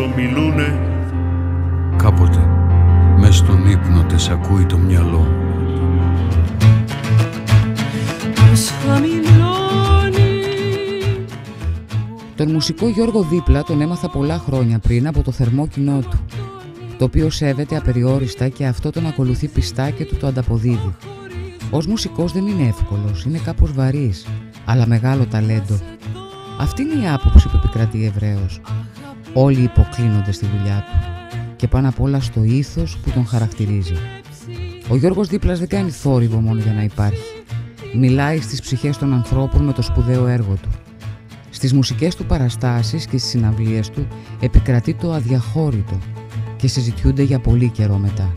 όνειρά μας ομιλούνε Κάποτε μες στον ύπνο τες ακούει το μυαλό Τον μουσικό Γιώργο Δίπλα τον έμαθα πολλά χρόνια πριν από το θερμό κοινό του, το οποίο σέβεται απεριόριστα και αυτό τον ακολουθεί πιστά και του το ανταποδίδει. Ως μουσικός δεν είναι εύκολος, είναι κάπως βαρύς, αλλά μεγάλο ταλέντο. Αυτή είναι η άποψη που επικρατεί ευρέως. Όλοι υποκλίνονται στη δουλειά του και πάνω απ' όλα στο ήθος που τον χαρακτηρίζει. Ο Γιώργος Δίπλας δεν κάνει θόρυβο μόνο για να υπάρχει. Μιλάει στις ψυχές των ανθρώπων με το σπουδαίο έργο του. Στις μουσικές του παραστάσεις και στις συναυλίες του επικρατεί το αδιαχώρητο και συζητιούνται για πολύ καιρό μετά.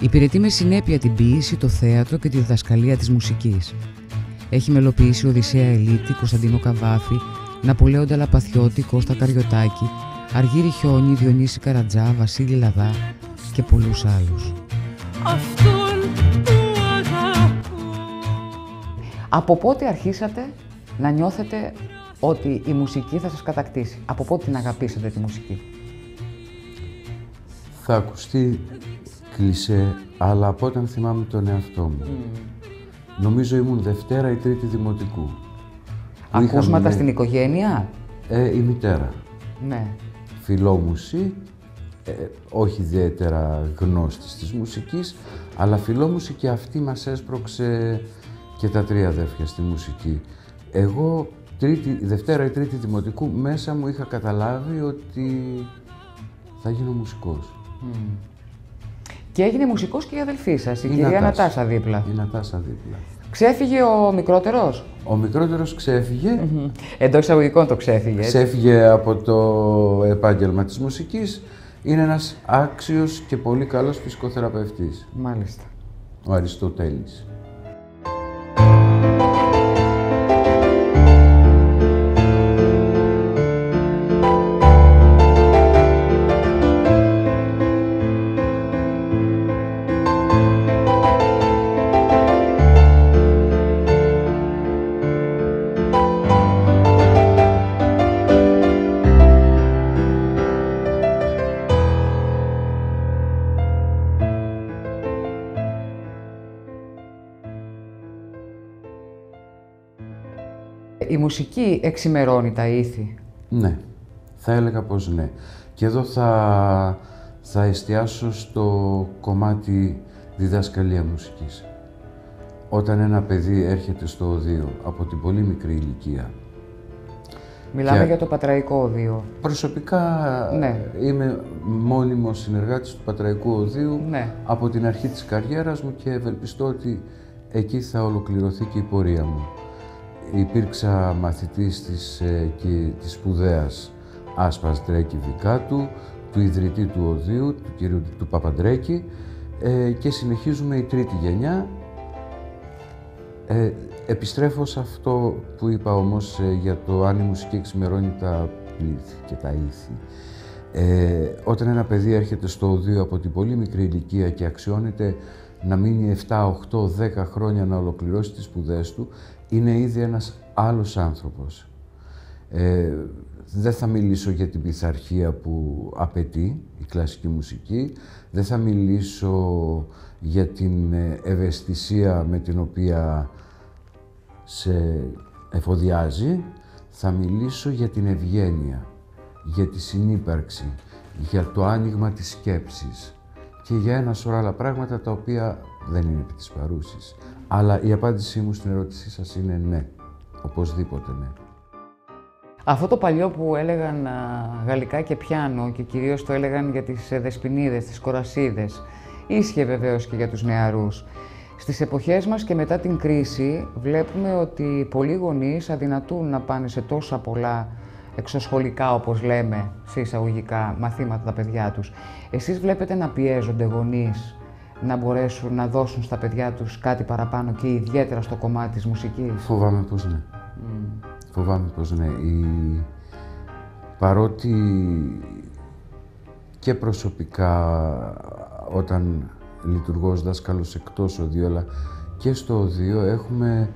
Υπηρετεί με συνέπεια την ποίηση, το θέατρο και τη διδασκαλία της μουσικής. Έχει μελοποιήσει Οδυσσέα Ελίτη, Κωνσταντίνο Καβάφη, Ναπολέοντα Λαπαθιώτη, Κώστα Καριωτάκη, Αργύρι Χιόνι, Διονύση Καρατζά, Βασίλη Λαδά και πολλούς άλλους. Από πότε αρχίσατε να νιώθετε ότι η μουσική θα σας κατακτήσει; Από πότε την αγαπήσατε τη μουσική; Θα ακουστεί κλισέ, αλλά από όταν θυμάμαι τον εαυτό μου. Νομίζω ήμουν Δευτέρα ή Τρίτη Δημοτικού. Που Ακούσματα είχαμε- στην οικογένεια; Ε, η μητέρα. Ναι. Φιλόμουση, ε, όχι ιδιαίτερα γνώστης της μουσικής, αλλά φιλόμουση και αυτή μας έσπρωξε και τα τρία αδέρφια στη μουσική. Εγώ τρίτη, Δευτέρα ή Τρίτη Δημοτικού μέσα μου είχα καταλάβει ότι θα γίνω μουσικός. Και έγινε μουσικός και η αδελφή σας, η, Η κυρία Νατάσα. Νατάσα δίπλα. Η Νατάσα δίπλα. Ξέφυγε ο μικρότερος; Ο μικρότερος ξέφυγε, Εντός εισαγωγικών το ξέφυγε. έτσι. ξέφυγε από το επάγγελμα της μουσικής, είναι ένας άξιος και πολύ καλός φυσικοθεραπευτής, Μάλιστα. ο Αριστοτέλης. Η μουσική εξημερώνει τα ήθη. Ναι, θα έλεγα πως ναι. Και εδώ θα, θα εστιάσω στο κομμάτι διδασκαλία μουσικής. Όταν ένα παιδί έρχεται στο οδείο από την πολύ μικρή ηλικία, Μιλάμε Και- για το πατραϊκό οδείο. προσωπικά Ναι. είμαι μόνιμος συνεργάτης του Πατραϊκού Οδείου Ναι. από την αρχή της καριέρας μου και ευελπιστώ ότι εκεί θα ολοκληρωθεί και η πορεία μου. Υπήρξα μαθητής της, ε, και, της σπουδαίας Άσπας Ντρέκη Βικάτου, του ιδρυτή του Οδείου, του κυρίου του Παπαντρέκη ε, και συνεχίζουμε η τρίτη γενιά. Ε, επιστρέφω σε αυτό που είπα όμως ε, για το αν η μουσική εξημερώνει τα πλήθη και τα ήθη. Ε, όταν ένα παιδί έρχεται στο οδείο από την πολύ μικρή ηλικία και αξιώνεται να μείνει 7, 8, 10 χρόνια να ολοκληρώσει τις σπουδές του, είναι ήδη ένας άλλος άνθρωπος. Ε, δεν θα μιλήσω για την πειθαρχία που απαιτεί η κλασική μουσική, δεν θα μιλήσω για την ε, ευαισθησία με την οποία σε εφοδιάζει, θα μιλήσω για την ευγένεια, για τη συνύπαρξη, για το άνοιγμα της σκέψης και για ένα σωρό άλλα πράγματα τα οποία δεν είναι επί της παρούσης. Αλλά η απάντησή μου στην ερώτησή σας είναι ναι. Οπωσδήποτε ναι. Αυτό το παλιό που έλεγαν γαλλικά και πιάνο και κυρίως το έλεγαν για τις ε, δεσποινίδες, τις κορασίδες, ίσχυε βεβαίως και για τους νεαρούς. Στις εποχές μας και μετά την κρίση βλέπουμε ότι πολλοί γονείς αδυνατούν να πάνε σε τόσα πολλά εξωσχολικά, όπως λέμε, σε εισαγωγικά, μαθήματα τα παιδιά τους. Εσείς βλέπετε να πιέζονται γονείς να μπορέσουν να δώσουν στα παιδιά τους κάτι παραπάνω και ιδιαίτερα στο κομμάτι της μουσικής. Φοβάμαι πως ναι. Mm. Φοβάμαι πως ναι. Η... Παρότι και προσωπικά όταν λειτουργώ ως δάσκαλος εκτός οδείο, αλλά και στο οδείο έχουμε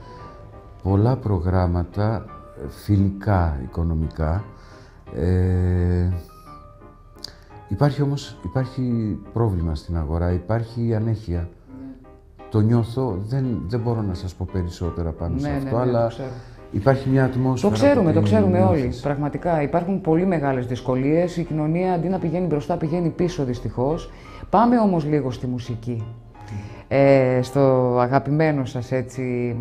πολλά προγράμματα φιλικά οικονομικά. Ε, υπάρχει όμως υπάρχει πρόβλημα στην αγορά, υπάρχει ανέχεια. Ναι. Το νιώθω, δεν, δεν μπορώ να σας πω περισσότερα πάνω σε ναι, αυτό, ναι, αλλά υπάρχει μια ατμόσφαιρα. Το ξέρουμε, το ξέρουμε όλοι. Πραγματικά υπάρχουν πολύ μεγάλες δυσκολίες. Η κοινωνία αντί να πηγαίνει μπροστά, πηγαίνει πίσω δυστυχώς. Πάμε όμως λίγο στη μουσική. Ε, στο αγαπημένο σας έτσι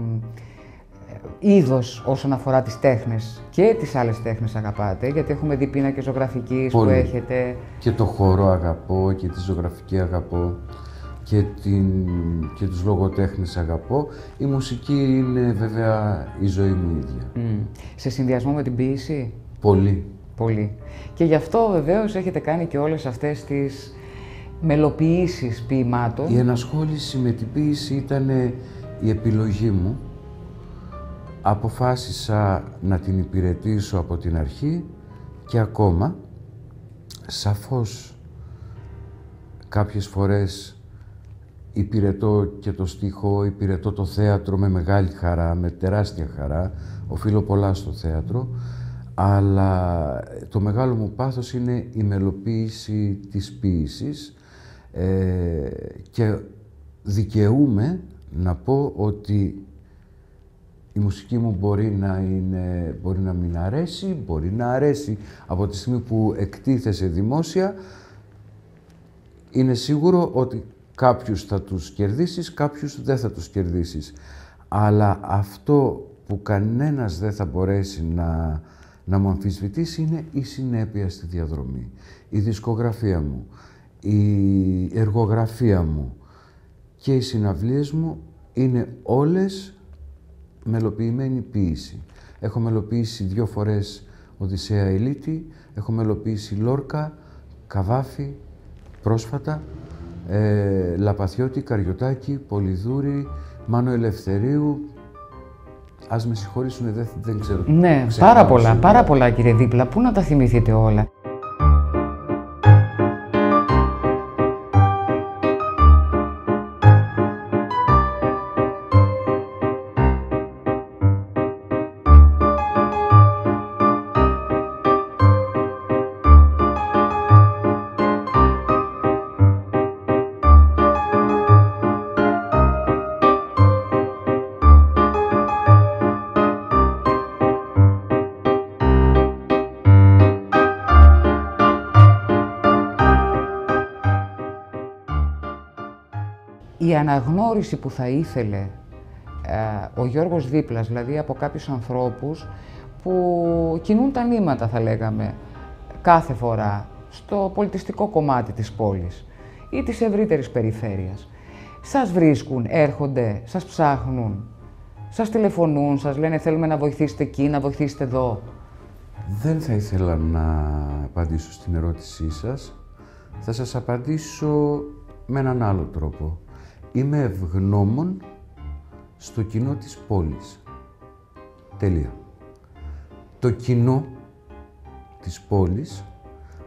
είδος όσον αφορά τις τέχνες και τις άλλες τέχνες αγαπάτε, γιατί έχουμε δει πίνακες ζωγραφικής που έχετε. Και το χώρο αγαπώ και τη ζωγραφική αγαπώ και, την, και τους λογοτέχνες αγαπώ. Η μουσική είναι βέβαια η ζωή μου ίδια. Σε συνδυασμό με την ποίηση. Πολύ. Πολύ. Και γι' αυτό βεβαίως έχετε κάνει και όλες αυτές τις μελοποιήσεις ποιημάτων. Η ενασχόληση με την ποίηση ήταν η επιλογή μου αποφάσισα να την υπηρετήσω από την αρχή και ακόμα σαφώς κάποιες φορές υπηρετώ και το στίχο, υπηρετώ το θέατρο με μεγάλη χαρά, με τεράστια χαρά, οφείλω πολλά στο θέατρο, αλλά το μεγάλο μου πάθος είναι η μελοποίηση της ποίησης ε, και δικαιούμαι να πω ότι η μουσική μου μπορεί να, είναι, μπορεί να μην αρέσει, μπορεί να αρέσει από τη στιγμή που εκτίθεσε δημόσια. Είναι σίγουρο ότι κάποιους θα τους κερδίσεις, κάποιους δεν θα τους κερδίσεις. Αλλά αυτό που κανένας δεν θα μπορέσει να, να μου αμφισβητήσει είναι η συνέπεια στη διαδρομή. Η δισκογραφία μου, η εργογραφία μου και οι συναυλίες μου είναι όλες μελοποιημένη ποίηση. Έχω μελοποιήσει δύο φορές Οδυσσέα Ελίτη, έχω μελοποιήσει Λόρκα, Καβάφη, πρόσφατα, ε, Λαπαθιώτη, Καριωτάκη, Πολυδούρη, Μάνο Ελευθερίου. Ας με συγχωρήσουν, δεν, δεν ξέρω. Ναι, πάρα πολλά, πάρα πολλά κύριε Δίπλα. Πού να τα θυμηθείτε όλα; Αναγνώριση που θα ήθελε ε, ο Γιώργος Δίπλας, δηλαδή από κάποιους ανθρώπους που κινούν τα νήματα, θα λέγαμε, κάθε φορά στο πολιτιστικό κομμάτι της πόλης ή της ευρύτερης περιφέρειας. Σας βρίσκουν, έρχονται, σας ψάχνουν, σας τηλεφωνούν, σας λένε θέλουμε να βοηθήσετε εκεί, να βοηθήσετε εδώ. Δεν θα ήθελα να απαντήσω στην ερώτησή σας. Θα σας απαντήσω με έναν άλλο τρόπο. Είμαι ευγνώμων στο κοινό της πόλης. Τελεία. Το κοινό της πόλης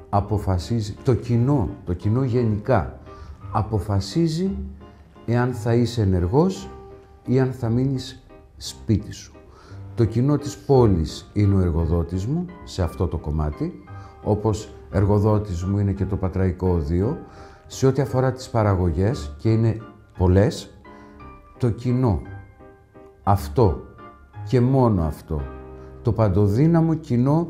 αποφασίζει, το κοινό, το κοινό γενικά, αποφασίζει εάν θα είσαι ενεργός ή αν θα μείνεις σπίτι σου. Το κοινό της πόλης είναι ο εργοδότης μου σε αυτό το κομμάτι, όπως εργοδότης μου είναι και το Πατραϊκό Οδείο, σε ό,τι αφορά τις παραγωγές και είναι πολλές, το κοινό, αυτό και μόνο αυτό, το παντοδύναμο κοινό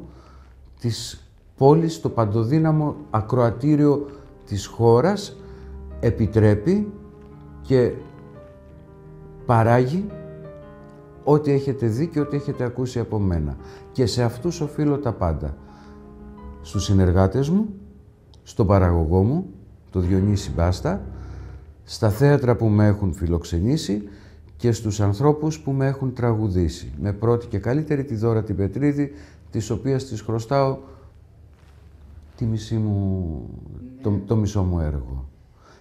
της πόλης, το παντοδύναμο ακροατήριο της χώρας, επιτρέπει και παράγει ό,τι έχετε δει και ό,τι έχετε ακούσει από μένα. Και σε αυτούς οφείλω τα πάντα. Στους συνεργάτες μου, στον παραγωγό μου, το Διονύση Μπάστα, στα θέατρα που με έχουν φιλοξενήσει και στους ανθρώπους που με έχουν τραγουδήσει. Με πρώτη και καλύτερη τη Δώρα την Πετρίδη, της οποίας της χρωστάω τη μισή μου, το, το μισό μου έργο.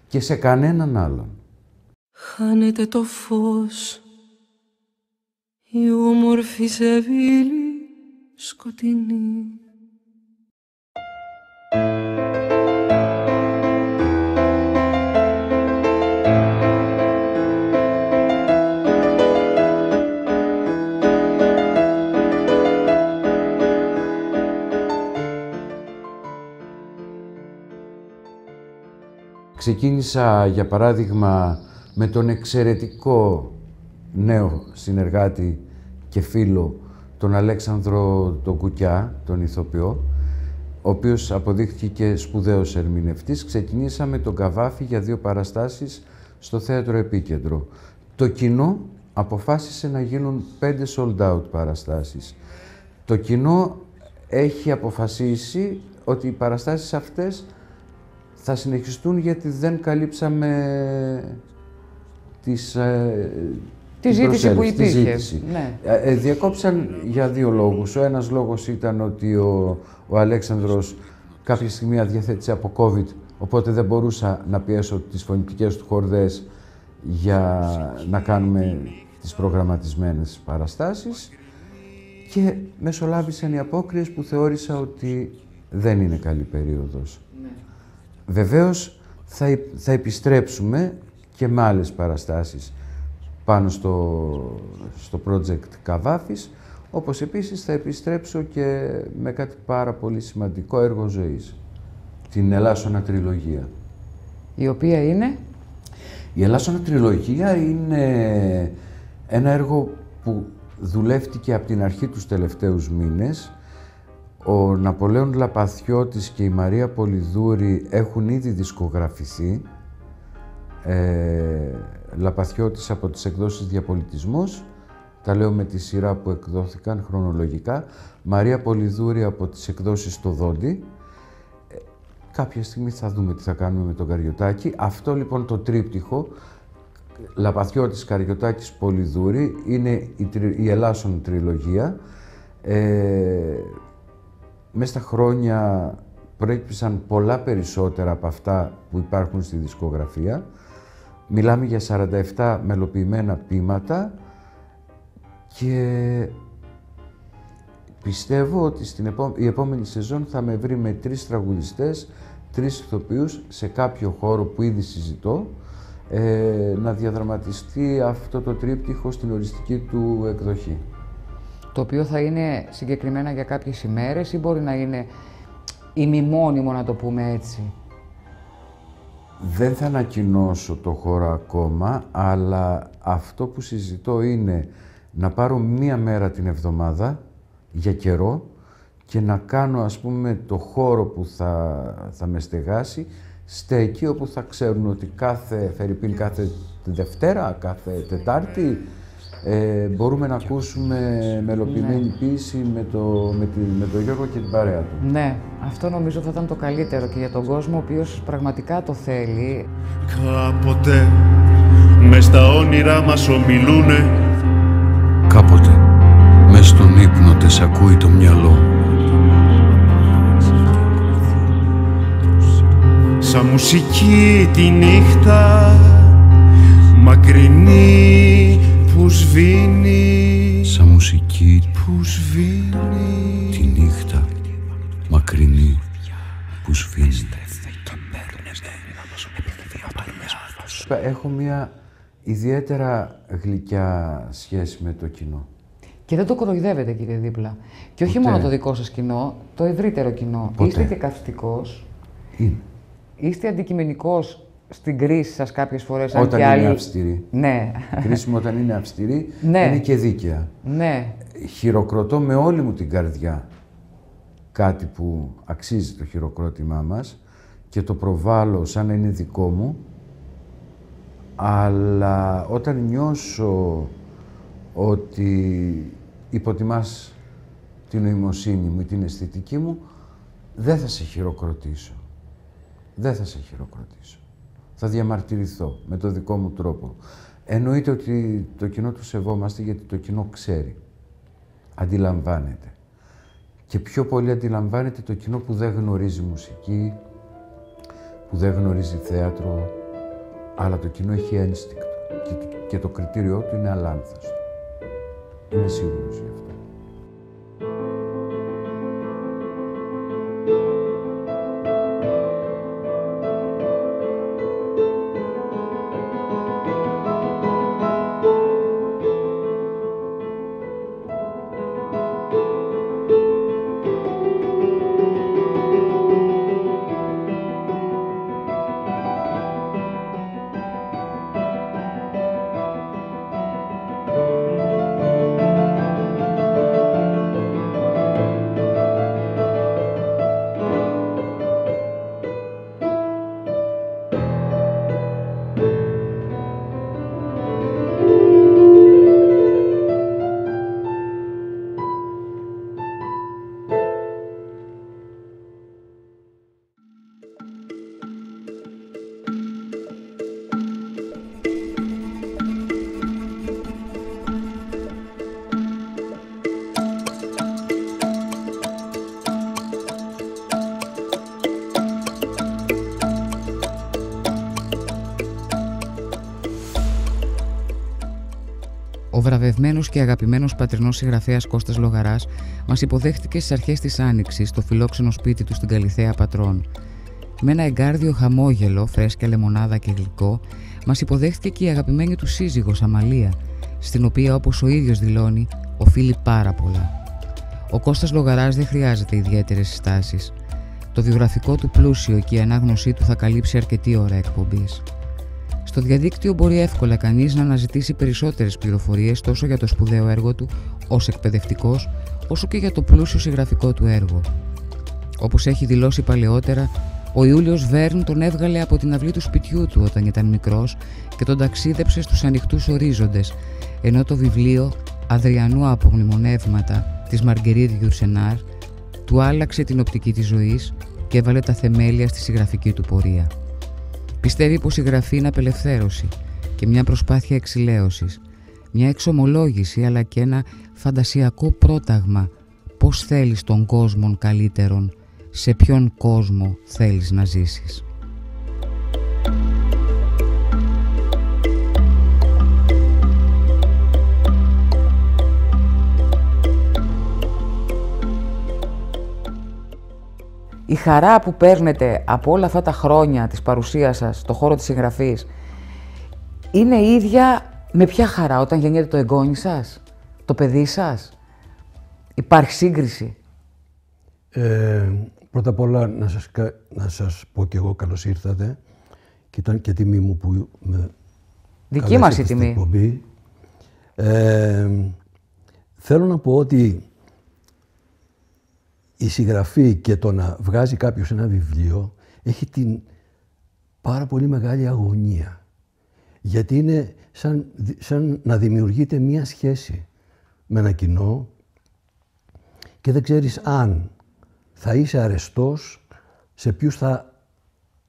Και σε κανέναν άλλον. Χάνεται το φως, η όμορφη σεβίλη σκοτεινή. Ξεκίνησα, για παράδειγμα, με τον εξαιρετικό νέο συνεργάτη και φίλο, τον Αλέξανδρο τον Κουκιά, τον ηθοποιό, ο οποίος αποδείχθηκε και σπουδαίος ερμηνευτής. Ξεκινήσαμε τον Καβάφη για δύο παραστάσεις στο Θέατρο Επίκεντρο. Το κοινό αποφάσισε να γίνουν πέντε sold out παραστάσεις. Το κοινό έχει αποφασίσει ότι οι παραστάσεις αυτές θα συνεχιστούν γιατί δεν καλύψαμε τις, ε, τη ζήτηση που υπήρχε. Ναι. Ε, ε, διακόψαν για δύο λόγους. Ο ένας λόγος ήταν ότι ο, ο Αλέξανδρος κάποια στιγμή αδιαθέτησε από COVID, οπότε δεν μπορούσα να πιέσω τις φωνητικές του χορδές για να κάνουμε τις προγραμματισμένες παραστάσεις και μεσολάβησαν οι απόκριες που θεώρησα ότι δεν είναι καλή περίοδος. Βεβαίως θα, θα επιστρέψουμε και με άλλες παραστάσεις πάνω στο, στο project Καβάφης, όπως επίσης θα επιστρέψω και με κάτι πάρα πολύ σημαντικό έργο ζωής, την Ελλάσσονα Τριλογία. Η οποία είναι; Η Ελλάσσονα Τριλογία είναι ένα έργο που δουλεύτηκε από την αρχή τους τελευταίους μήνες ο Ναπολέων Λαπαθιώτης και η Μαρία Πολυδούρη έχουν ήδη δισκογραφηθεί. Ε, Λαπαθιώτης από τις εκδόσεις Διαπολιτισμός, τα λέω με τη σειρά που εκδόθηκαν χρονολογικά. Μαρία Πολυδούρη από τις εκδόσεις Το Δόντι. Ε, κάποια στιγμή θα δούμε τι θα κάνουμε με τον Καριωτάκη. Αυτό λοιπόν το τρίπτυχο, Λαπαθιώτης, Καριωτάκης, Πολυδούρη, είναι η, η Ελλάσσον τριλογία. Ε, μέσα στα χρόνια προέκυψαν πολλά περισσότερα από αυτά που υπάρχουν στη δισκογραφία. Μιλάμε για 47 μελοποιημένα πείματα και πιστεύω ότι στην η επόμενη σεζόν θα με βρει με τρεις τραγουδιστές, τρεις ηθοποιούς σε κάποιο χώρο που ήδη συζητώ ε, να διαδραματιστεί αυτό το τρίπτυχο στην οριστική του εκδοχή το οποίο θα είναι συγκεκριμένα για κάποιες ημέρες ή μπορεί να είναι ημιμόνιμο να το πούμε έτσι; Δεν θα ανακοινώσω το χώρο ακόμα, αλλά αυτό που συζητώ είναι να πάρω μία μέρα την εβδομάδα για καιρό και να κάνω ας πούμε το χώρο που θα, θα με στεγάσει στέκει όπου θα ξέρουν ότι κάθε Φερρυπίν κάθε Δευτέρα, κάθε Τετάρτη ε, μπορούμε να ακούσουμε μελοποιημένη ναι. ποίηση με, το, με, τη, με τον Γιώργο και την παρέα του. Ναι, αυτό νομίζω θα ήταν το καλύτερο και για τον κόσμο ο οποίος πραγματικά το θέλει. Κάποτε μες στα όνειρά μας ομιλούνε Κάποτε μες στον ύπνο τες ακούει το μυαλό Σαν μουσική τη νύχτα μακρινή που σβήνει Σαν μουσική που σβήνει Τη νύχτα μακρινή που σβήνει Έχω μια ιδιαίτερα γλυκιά σχέση με το κοινό. Και δεν το κοροϊδεύετε κύριε Δίπλα. Και όχι μόνο το δικό σας κοινό, το ευρύτερο κοινό. Ποτέ. Είστε και καυστικός. Είναι. Είστε αντικειμενικός στην κρίση σας κάποιες φορές. Όταν αν και είναι άλλοι... αυστηρή. Ναι. Η κρίση μου όταν είναι αυστηρή Ναι. είναι και δίκαια. ναι. Χειροκροτώ με όλη μου την καρδιά κάτι που αξίζει το χειροκρότημά μας και το προβάλλω σαν να είναι δικό μου, αλλά όταν νιώσω ότι υποτιμάς την νοημοσύνη μου ή την αισθητική μου, δεν θα σε χειροκροτήσω. Δεν θα σε χειροκροτήσω. Θα διαμαρτυρηθώ με το δικό μου τρόπο. Εννοείται ότι το κοινό του σεβόμαστε γιατί το κοινό ξέρει. Αντιλαμβάνεται. Και πιο πολύ αντιλαμβάνεται το κοινό που δεν γνωρίζει μουσική, που δεν γνωρίζει θέατρο, αλλά το κοινό έχει ένστικτο και το κριτήριό του είναι αλάνθαστο. Είμαι σίγουρος γι' αυτό. Βραβευμένο και αγαπημένος πατρινός συγγραφέας Κώστας Λογαράς μας υποδέχτηκε στις αρχές της Άνοιξης στο φιλόξενο σπίτι του στην Καλιθέα Πατρών. Με ένα εγκάρδιο χαμόγελο, φρέσκια λεμονάδα και γλυκό, μας υποδέχτηκε και η αγαπημένη του σύζυγος Αμαλία, στην οποία όπως ο ίδιος δηλώνει, οφείλει πάρα πολλά. Ο Κώστας Λογαράς δεν χρειάζεται ιδιαίτερες συστάσεις. Το βιογραφικό του πλούσιο και η ανάγνωσή του θα καλύψει αρκετή ώρα εκπομπής. Στο διαδίκτυο μπορεί εύκολα κανείς να αναζητήσει περισσότερες πληροφορίες τόσο για το σπουδαίο έργο του ως εκπαιδευτικός, όσο και για το πλούσιο συγγραφικό του έργο. Όπως έχει δηλώσει παλαιότερα, ο Ιούλιος Βέρν τον έβγαλε από την αυλή του σπιτιού του όταν ήταν μικρός και τον ταξίδεψε στους ανοιχτούς ορίζοντες, ενώ το βιβλίο «Αδριανού απομνημονεύματα» της Μαργκερίδ Γιουρσενάρ του άλλαξε την οπτική της ζωής και έβαλε τα θεμέλια στη συγγραφική του πορεία. Πιστεύει πως η γραφή είναι απελευθέρωση και μια προσπάθεια εξηλαίωσης, μια εξομολόγηση αλλά και ένα φαντασιακό πρόταγμα πώς θέλεις τον κόσμο καλύτερον, σε ποιον κόσμο θέλεις να ζήσεις. Η χαρά που παίρνετε από όλα αυτά τα χρόνια της παρουσίας σας στο χώρο της συγγραφής είναι ίδια με ποια χαρά όταν γεννιέται το εγγόνι σας, το παιδί σας; Υπάρχει σύγκριση; Ε, πρώτα απ' όλα να σας, να σας πω και εγώ καλώς ήρθατε και ήταν και τιμή μου που με Δική μας η τιμή. Ε, θέλω να πω ότι η συγγραφή και το να βγάζει κάποιος ένα βιβλίο έχει την πάρα πολύ μεγάλη αγωνία. Γιατί είναι σαν, σαν να δημιουργείται μία σχέση με ένα κοινό και δεν ξέρεις αν θα είσαι αρεστός, σε ποιους θα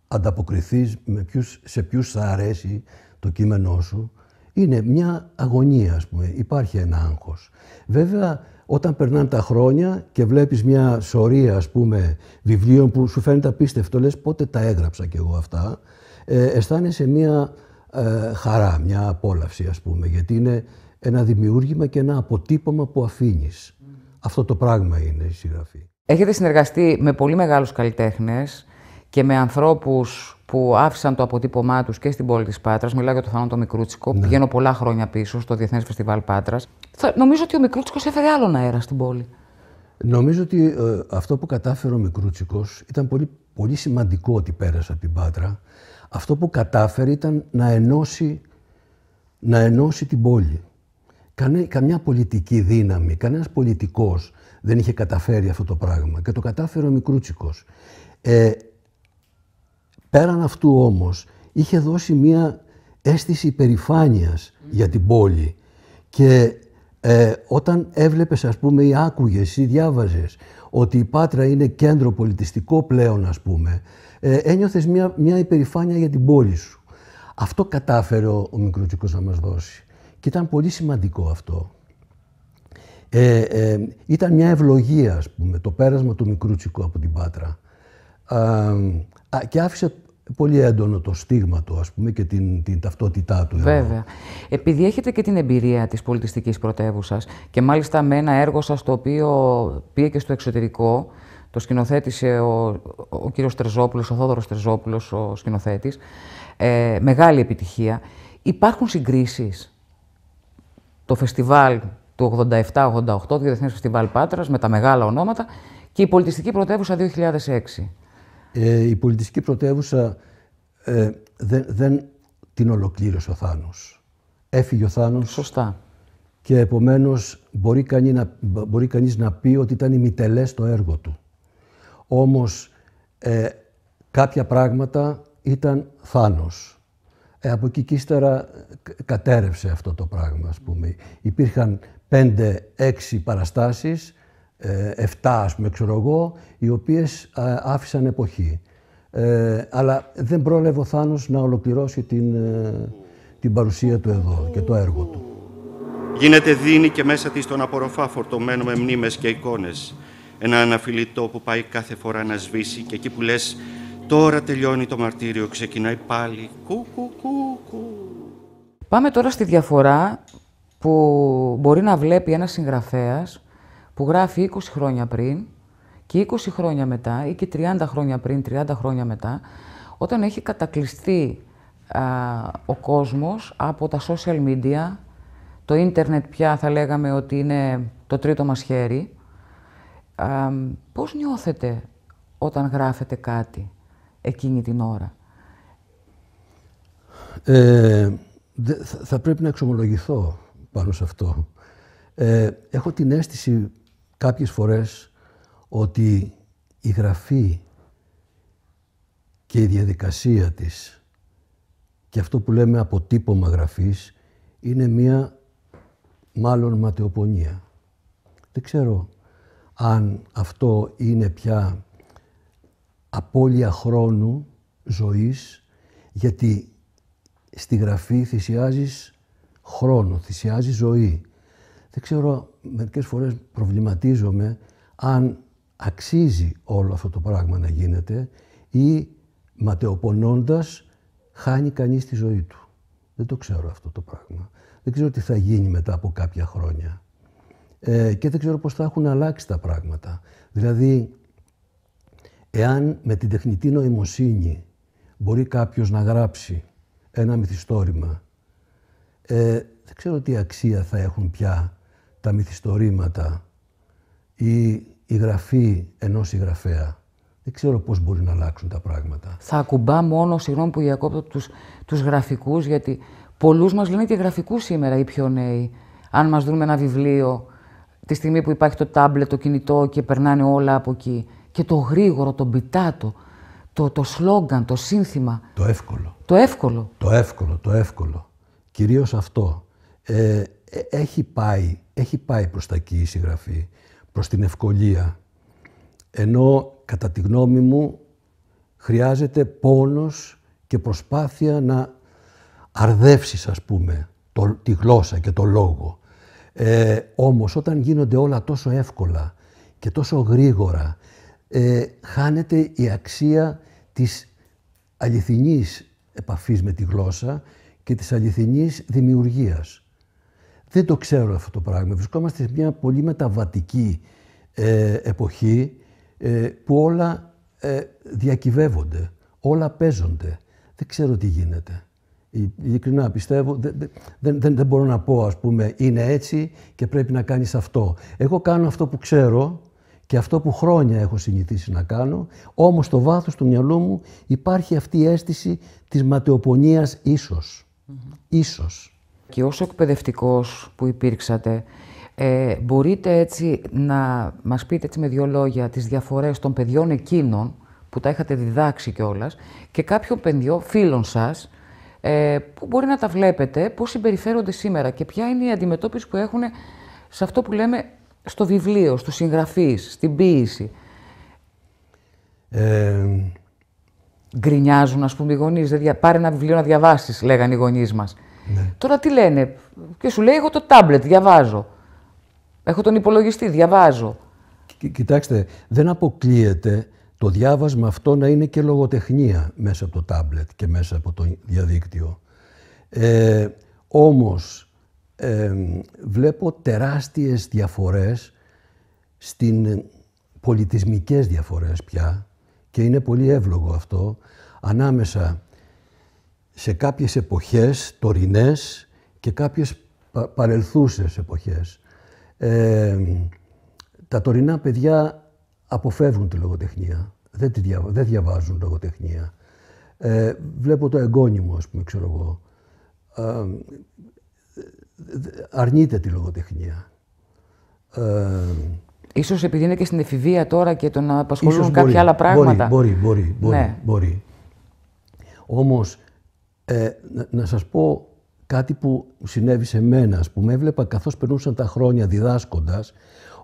ανταποκριθείς, με ποιους, σε ποιους θα αρέσει το κείμενό σου. Είναι μια αγωνία, ας πούμε. Υπάρχει ένα άγχος. Βέβαια, όταν περνάνε τα χρόνια και βλέπεις μια σωρία ας πούμε βιβλίων που σου φαίνεται απίστευτο, λες πότε τα έγραψα κι εγώ αυτά, ε, αισθάνεσαι μια ε, χαρά, μια απόλαυση ας πούμε, γιατί είναι ένα δημιούργημα και ένα αποτύπωμα που αφήνεις. Αυτό το πράγμα είναι η συγγραφή. Έχετε συνεργαστεί με πολύ μεγάλους καλλιτέχνες και με ανθρώπους που άφησαν το αποτύπωμά τους και στην πόλη της Πάτρας. Μιλάω για το Θανάτο Μικρούτσικο. Ναι. Πηγαίνω πολλά χρόνια πίσω στο Διεθνές Φεστιβάλ Πάτρας. Νομίζω ότι ο Μικρούτσικος έφερε άλλον αέρα στην πόλη. Νομίζω ότι ε, αυτό που κατάφερε ο Μικρούτσικος ήταν πολύ, πολύ σημαντικό ότι πέρασε από την Πάτρα. Αυτό που κατάφερε ήταν να ενώσει, να ενώσει την πόλη. Κανέ, καμιά πολιτική δύναμη, κανένας πολιτικός δεν είχε καταφέρει αυτό το πράγμα. Και το κατάφερε ο Μικρούτσικος. Ε, Πέραν αυτού όμως, είχε δώσει μία αίσθηση υπερηφάνειας για την πόλη και ε, όταν έβλεπες ας πούμε ή άκουγες ή διάβαζες ότι η Πάτρα είναι κέντρο πολιτιστικό πλέον ας πούμε ε, ένιωθες μια, μια υπερηφάνεια για την πόλη σου. Αυτό κατάφερε ο, ο Μικρούτσικος να μας δώσει και ήταν πολύ σημαντικό αυτό. Ε, ε, ήταν μια ευλογία, ας πούμε, το πέρασμα του Μικρούτσικου από την Πάτρα. Και άφησε πολύ έντονο το στίγμα του, ας πούμε, και την, την ταυτότητά του. Βέβαια. Επειδή έχετε και την εμπειρία της πολιτιστικής πρωτεύουσα και μάλιστα με ένα έργο σας το οποίο πήγε και στο εξωτερικό, το σκηνοθέτησε ο, ο κύριος Τρεζόπουλος, ο Θόδωρος Τρεζόπουλος, ο σκηνοθέτης, ε, μεγάλη επιτυχία. Υπάρχουν συγκρίσεις; Το φεστιβάλ του 87-88, το Διεθνές Φεστιβάλ Πάτρας, με τα μεγάλα ονόματα και η πολιτιστική πρωτεύουσα 2006. Ε, η πολιτιστική πρωτεύουσα ε, δεν, δεν την ολοκλήρωσε ο Θάνος. Έφυγε ο Θάνος. Σωστά. Και επομένως μπορεί, κανεί να, μπορεί κανείς να πει ότι ήταν ημιτελές το έργο του. Όμως ε, κάποια πράγματα ήταν Θάνος. Ε, από εκεί και ύστερα κατέρευσε αυτό το πράγμα, ας πούμε. Υπήρχαν πέντε-έξι παραστάσεις ε, εφτά ας πούμε ξέρω εγώ, οι οποίες άφησαν εποχή. Ε, αλλά δεν πρόλευε ο Θάνος να ολοκληρώσει την, ε, την παρουσία του εδώ και το έργο του. Γίνεται δίνει και μέσα της τον απορροφά φορτωμένο με μνήμες και εικόνες. Ένα αναφιλητό που πάει κάθε φορά να σβήσει και εκεί που λες τώρα τελειώνει το μαρτύριο, ξεκινάει πάλι κου, κου, κου, κου. Πάμε τώρα στη διαφορά που μπορεί να βλέπει ένας συγγραφέας που γράφει 20 χρόνια πριν και 20 χρόνια μετά ή και 30 χρόνια πριν, 30 χρόνια μετά, όταν έχει κατακλειστεί ο κόσμος από τα social media, το ίντερνετ πια θα λέγαμε ότι είναι το τρίτο μας χέρι, α, πώς νιώθετε όταν γράφετε κάτι εκείνη την ώρα; Ε, θα πρέπει να εξομολογηθώ πάνω σε αυτό. Ε, έχω την αίσθηση κάποιες φορές ότι η γραφή και η διαδικασία της και αυτό που λέμε αποτύπωμα γραφής είναι μία μάλλον ματαιοπονία. Δεν ξέρω αν αυτό είναι πια απώλεια χρόνου ζωής γιατί στη γραφή θυσιάζεις χρόνο, θυσιάζεις ζωή. Δεν ξέρω, μερικές φορές προβληματίζομαι αν αξίζει όλο αυτό το πράγμα να γίνεται ή ματαιοπονώντας χάνει κανείς τη ζωή του. Δεν το ξέρω αυτό το πράγμα. Δεν ξέρω τι θα γίνει μετά από κάποια χρόνια. Ε, και δεν ξέρω πώς θα έχουν αλλάξει τα πράγματα. Δηλαδή, εάν με την τεχνητή νοημοσύνη μπορεί κάποιος να γράψει ένα μυθιστόρημα, ε, δεν ξέρω τι αξία θα έχουν πια τα μυθιστορήματα ή η γραφή ενός συγγραφέα. Δεν ξέρω πώς μπορεί να αλλάξουν τα πράγματα. Θα ακουμπά μόνο, συγγνώμη που διακόπτω, τους, τους γραφικούς, γιατί πολλούς μας λένε και γραφικούς σήμερα οι πιο νέοι. Αν μας δουν με ένα βιβλίο, τη στιγμή που υπάρχει το τάμπλετ, το κινητό και περνάνε όλα από εκεί. Και το γρήγορο, το μπιτάτο, το, το σλόγκαν, το σύνθημα. Το εύκολο. Το εύκολο. Το εύκολο, το εύκολο. Κυρίως αυτό. Ε, ε, έχει πάει, έχει πάει προς τα εκεί η συγγραφή, προς την ευκολία. Ενώ κατά τη γνώμη μου χρειάζεται πόνος και προσπάθεια να αρδεύσεις ας πούμε το, τη γλώσσα και το λόγο. Ε, όμως όταν γίνονται όλα τόσο εύκολα και τόσο γρήγορα ε, χάνεται η αξία της αληθινής επαφής με τη γλώσσα και της αληθινής δημιουργίας. Δεν το ξέρω αυτό το πράγμα. Βρισκόμαστε σε μια πολύ μεταβατική ε, εποχή ε, που όλα ε, διακυβεύονται, όλα παίζονται. Δεν ξέρω τι γίνεται. Ειλικρινά πιστεύω, δεν, δεν, δεν, δεν μπορώ να πω ας πούμε είναι έτσι και πρέπει να κάνεις αυτό. Εγώ κάνω αυτό που ξέρω και αυτό που χρόνια έχω συνηθίσει να κάνω, όμως στο βάθος του μυαλού μου υπάρχει αυτή η αίσθηση της ματαιοπονίας ίσως. Ίσως. Και όσο εκπαιδευτικός που υπήρξατε, ε, μπορείτε έτσι να μας πείτε έτσι με δύο λόγια τις διαφορές των παιδιών εκείνων που τα είχατε διδάξει κιόλας και κάποιων παιδιών, φίλων σας, ε, που μπορεί να τα βλέπετε, πώς συμπεριφέρονται σήμερα και ποια είναι η αντιμετώπιση που έχουν σε αυτό που λέμε στο βιβλίο, στους συγγραφείς, στην ποίηση. Ε, Γκρινιάζουν, ας πούμε, οι γονείς. Πάρε ένα βιβλίο να διαβάσεις, λέγανε οι γονείς μας. Ναι. Τώρα τι λένε, και σου λέει: Εγώ το τάμπλετ διαβάζω. Έχω τον υπολογιστή, διαβάζω. Κοιτάξτε, δεν αποκλείεται το διάβασμα αυτό να είναι και λογοτεχνία μέσα από το τάμπλετ και μέσα από το διαδίκτυο. Ε, όμως, ε, βλέπω τεράστιες διαφορές στην πολιτισμικές διαφορές πια και είναι πολύ εύλογο αυτό ανάμεσα σε κάποιες εποχές τωρινές και κάποιες παρελθούσες εποχές. Ε, τα τωρινά παιδιά αποφεύγουν τη λογοτεχνία. Δεν, τη δεν διαβάζουν λογοτεχνία. Ε, βλέπω το εγγόνιμο, ας πούμε, ξέρω εγώ. Ε, αρνείται τη λογοτεχνία. Ε, Ίσως επειδή είναι και στην εφηβεία τώρα και τον απασχολούν κάποια άλλα πράγματα. Μπορεί, μπορεί, μπορεί. Ναι. μπορεί. Όμως, ε, να, να σας πω κάτι που συνέβη σε μένα, ας πούμε, έβλεπα καθώς περνούσαν τα χρόνια διδάσκοντας,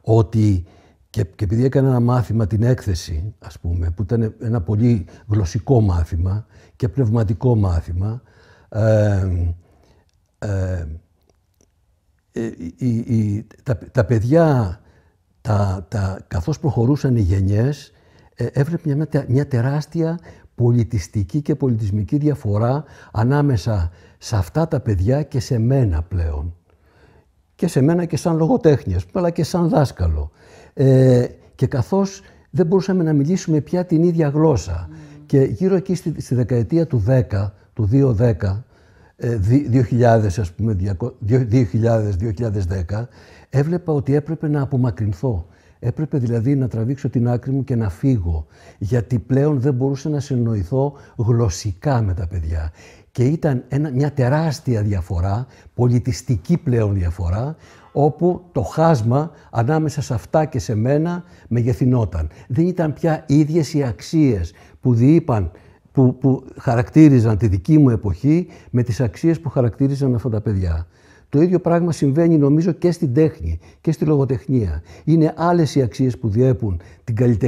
ότι και, και επειδή έκανα ένα μάθημα, την έκθεση, ας πούμε, που ήταν ένα πολύ γλωσσικό μάθημα και πνευματικό μάθημα, ε, ε, τα, τα παιδιά, τα, τα, καθώς προχωρούσαν οι γενιές, ε, έβλεπε μια, μια τεράστια πολιτιστική και πολιτισμική διαφορά ανάμεσα σε αυτά τα παιδιά και σε μένα πλέον. Και σε μένα και σαν λογοτέχνη, αλλά και σαν δάσκαλο. Ε, και καθώς δεν μπορούσαμε να μιλήσουμε πια την ίδια γλώσσα. Και γύρω εκεί στη, στη, δεκαετία του 10, του 2010, 2000 ας πούμε, 2000-2010, έβλεπα ότι έπρεπε να απομακρυνθώ. Έπρεπε δηλαδή να τραβήξω την άκρη μου και να φύγω, γιατί πλέον δεν μπορούσα να συνοηθώ γλωσσικά με τα παιδιά. Και ήταν ένα, μια τεράστια διαφορά, πολιτιστική πλέον διαφορά, όπου το χάσμα ανάμεσα σε αυτά και σε μένα μεγεθυνόταν. Δεν ήταν πια ίδιες οι αξίες που διείπαν που, που χαρακτήριζαν τη δική μου εποχή με τις αξίες που χαρακτήριζαν αυτά τα παιδιά. Το ίδιο πράγμα συμβαίνει νομίζω και στην τέχνη και στη λογοτεχνία. Είναι άλλες οι αξίες που διέπουν την,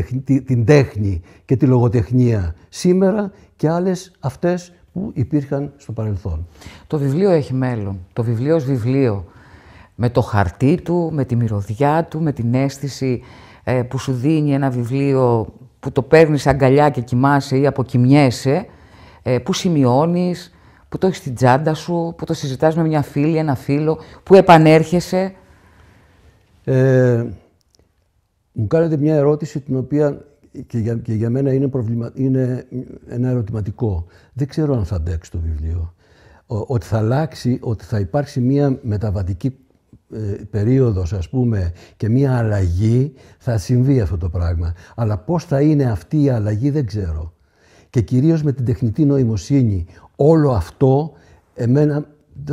την τέχνη και τη λογοτεχνία σήμερα και άλλες αυτές που υπήρχαν στο παρελθόν. Το βιβλίο έχει μέλλον. Το βιβλίο ως βιβλίο. Με το χαρτί του, με τη μυρωδιά του, με την αίσθηση ε, που σου δίνει ένα βιβλίο που το παίρνεις αγκαλιά και κοιμάσαι ή αποκοιμιέσαι, ε, που σημειώνεις, που το έχεις στην τσάντα σου, που το συζητάς με μια φίλη, ένα φίλο, που επανέρχεσαι. Ε, μου κάνετε μια ερώτηση την οποία και για, και για μένα είναι, προβλημα... είναι ένα ερωτηματικό. Δεν ξέρω αν θα αντέξει το βιβλίο. ότι θα αλλάξει, ότι θα υπάρξει μια μεταβατική ε, περίοδος ας πούμε και μια αλλαγή θα συμβεί αυτό το πράγμα. Αλλά πώς θα είναι αυτή η αλλαγή δεν ξέρω. Και κυρίως με την τεχνητή νοημοσύνη όλο αυτό εμένα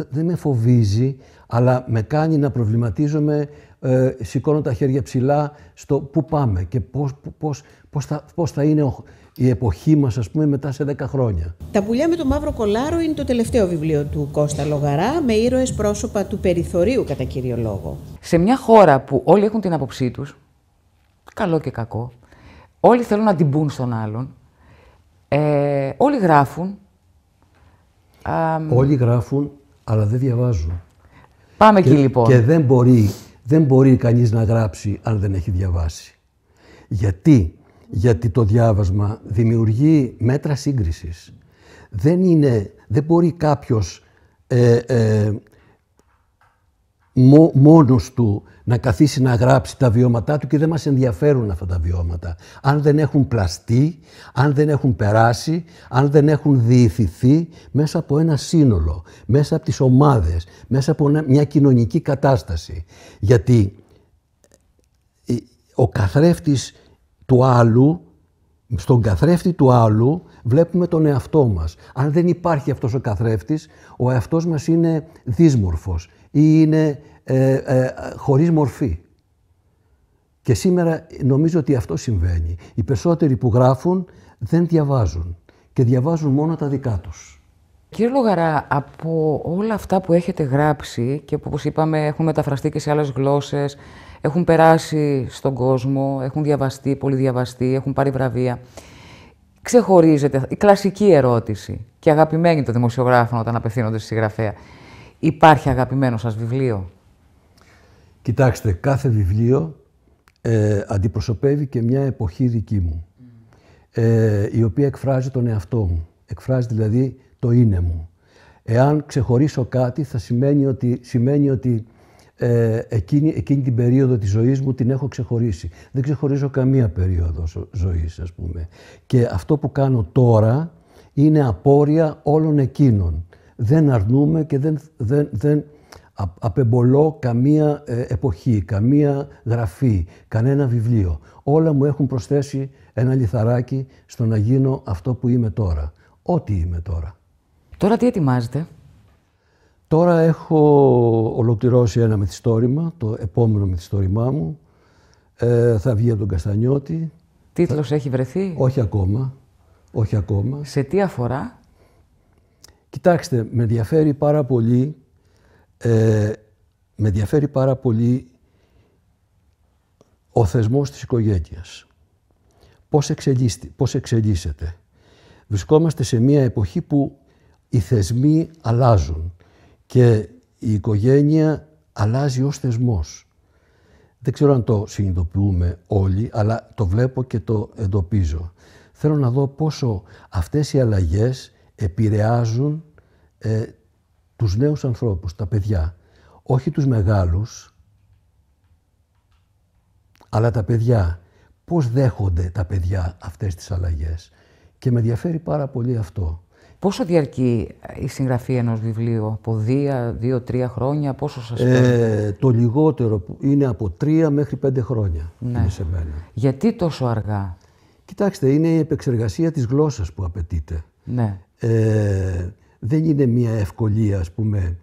δεν με φοβίζει αλλά με κάνει να προβληματίζομαι ε, σηκώνω τα χέρια ψηλά στο πού πάμε και πώς, πώς, πώς, θα, πώς θα είναι η εποχή μας, ας πούμε, μετά σε 10 χρόνια. «Τα πουλιά με το μαύρο κολάρο» είναι το τελευταίο βιβλίο του Κώστα Λογαρά, με ήρωες πρόσωπα του περιθωρίου κατά κύριο λόγο. Σε μια χώρα που όλοι έχουν την άποψή τους, καλό και κακό, όλοι θέλουν να την πούν στον άλλον, ε, όλοι γράφουν. Όλοι γράφουν, αλλά δεν διαβάζουν. Πάμε και, εκεί λοιπόν. Και δεν μπορεί, δεν μπορεί κανείς να γράψει αν δεν έχει διαβάσει. Γιατί; Γιατί το διάβασμα δημιουργεί μέτρα σύγκρισης. Δεν, είναι, δεν μπορεί κάποιος ε, ε, μόνος του να καθίσει να γράψει τα βιώματά του και δεν μας ενδιαφέρουν αυτά τα βιώματα. Αν δεν έχουν πλαστεί, αν δεν έχουν περάσει, αν δεν έχουν διηθηθεί μέσα από ένα σύνολο, μέσα από τις ομάδες, μέσα από μια κοινωνική κατάσταση. Γιατί ε, ο καθρέφτης του άλλου, στον καθρέφτη του άλλου βλέπουμε τον εαυτό μας. Αν δεν υπάρχει αυτός ο καθρέφτης, ο εαυτός μας είναι δύσμορφος ή είναι ε, ε, χωρίς μορφή. Και σήμερα νομίζω ότι αυτό συμβαίνει. Οι περισσότεροι που γράφουν δεν διαβάζουν και διαβάζουν μόνο τα δικά τους. Κύριε Λογαρά, από όλα αυτά που έχετε γράψει και που όπως είπαμε έχουν μεταφραστεί και σε άλλες γλώσσες, έχουν περάσει στον κόσμο, έχουν διαβαστεί, πολύ διαβαστεί, έχουν πάρει βραβεία. Ξεχωρίζεται η κλασική ερώτηση και αγαπημένη των δημοσιογράφων όταν απευθύνονται στη συγγραφέα. Υπάρχει αγαπημένο σας βιβλίο; Κοιτάξτε, κάθε βιβλίο ε, αντιπροσωπεύει και μια εποχή δική μου, ε, η οποία εκφράζει τον εαυτό μου. Εκφράζει δηλαδή το είναι μου. Εάν ξεχωρίσω κάτι θα σημαίνει ότι, σημαίνει ότι ε, εκείνη, εκείνη την περίοδο της ζωής μου την έχω ξεχωρίσει. Δεν ξεχωρίζω καμία περίοδο ζωής, ας πούμε. Και αυτό που κάνω τώρα είναι απόρρια όλων εκείνων. Δεν αρνούμε και δεν, δεν, δεν απεμπολώ καμία ε, εποχή, καμία γραφή, κανένα βιβλίο. Όλα μου έχουν προσθέσει ένα λιθαράκι στο να γίνω αυτό που είμαι τώρα. Ό,τι είμαι τώρα. Τώρα τι ετοιμάζετε; Τώρα έχω ολοκληρώσει ένα μυθιστόρημα, το επόμενο μυθιστόρημά μου. Ε, θα βγει από τον Καστανιώτη. Τίτλος έχει βρεθεί; Όχι ακόμα. Όχι ακόμα. Σε τι αφορά; Κοιτάξτε, με ενδιαφέρει πάρα πολύ, ε, με ενδιαφέρει πάρα πολύ ο θεσμός της οικογένειας. Πώς, πώς εξελίσσεται. Βρισκόμαστε σε μια εποχή που οι θεσμοί αλλάζουν και η οικογένεια αλλάζει ως θεσμός. Δεν ξέρω αν το συνειδητοποιούμε όλοι, αλλά το βλέπω και το εντοπίζω. Θέλω να δω πόσο αυτές οι αλλαγές επηρεάζουν ε, τους νέους ανθρώπους, τα παιδιά. Όχι τους μεγάλους, αλλά τα παιδιά. Πώς δέχονται τα παιδιά αυτές τις αλλαγές; Και με ενδιαφέρει πάρα πολύ αυτό. Πόσο διαρκεί η συγγραφή ενός βιβλίου, από δύο, δύο, τρία χρόνια, πόσο σας ε, Το λιγότερο είναι από τρία μέχρι πέντε χρόνια ναι. σε μένα. Γιατί τόσο αργά; Κοιτάξτε, είναι η επεξεργασία της γλώσσας που απαιτείται. Ναι. Ε, δεν είναι μια ευκολία, ας πούμε,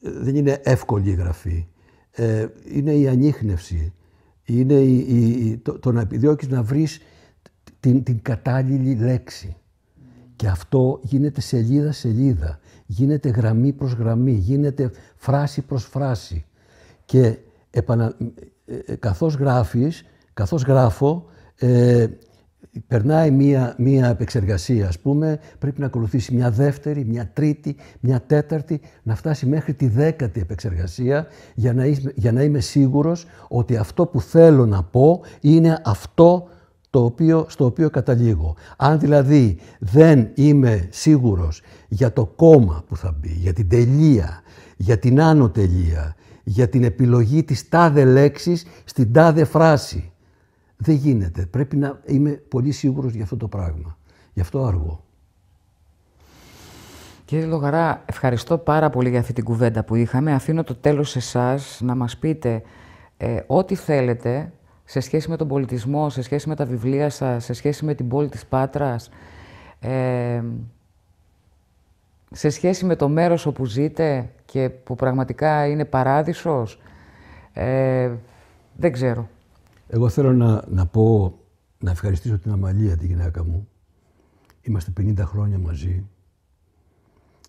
δεν είναι εύκολη η γραφή. Ε, είναι η ανείχνευση. Είναι η, το, το, να επιδιώκεις να βρεις την, την κατάλληλη λέξη. Και αυτό γίνεται σελίδα-σελίδα, γίνεται γραμμή προς γραμμή, γίνεται φράση προς φράση. Και επανα... Ε, ε, καθώς γράφεις, καθώς γράφω, ε, περνάει μία, μία επεξεργασία, ας πούμε, πρέπει να ακολουθήσει μια δεύτερη, μια τρίτη, μια τέταρτη, να φτάσει μέχρι τη δέκατη επεξεργασία για να, για να είμαι σίγουρος ότι αυτό που θέλω να πω είναι αυτό το οποίο, στο οποίο καταλήγω. Αν δηλαδή δεν είμαι σίγουρος για το κόμμα που θα μπει, για την τελεία, για την άνω τελεία, για την επιλογή της τάδε λέξης στην τάδε φράση, δεν γίνεται. Πρέπει να είμαι πολύ σίγουρος για αυτό το πράγμα. Γι' αυτό αργώ. Κύριε Λογαρά, ευχαριστώ πάρα πολύ για αυτή την κουβέντα που είχαμε. Αφήνω το τέλος σε εσάς να μας πείτε ε, ό,τι θέλετε σε σχέση με τον πολιτισμό, σε σχέση με τα βιβλία σας, σε σχέση με την πόλη της Πάτρας, ε, σε σχέση με το μέρος όπου ζείτε και που πραγματικά είναι παράδεισος, ε, δεν ξέρω. Εγώ θέλω να, να πω, να ευχαριστήσω την Αμαλία, τη γυναίκα μου. Είμαστε 50 χρόνια μαζί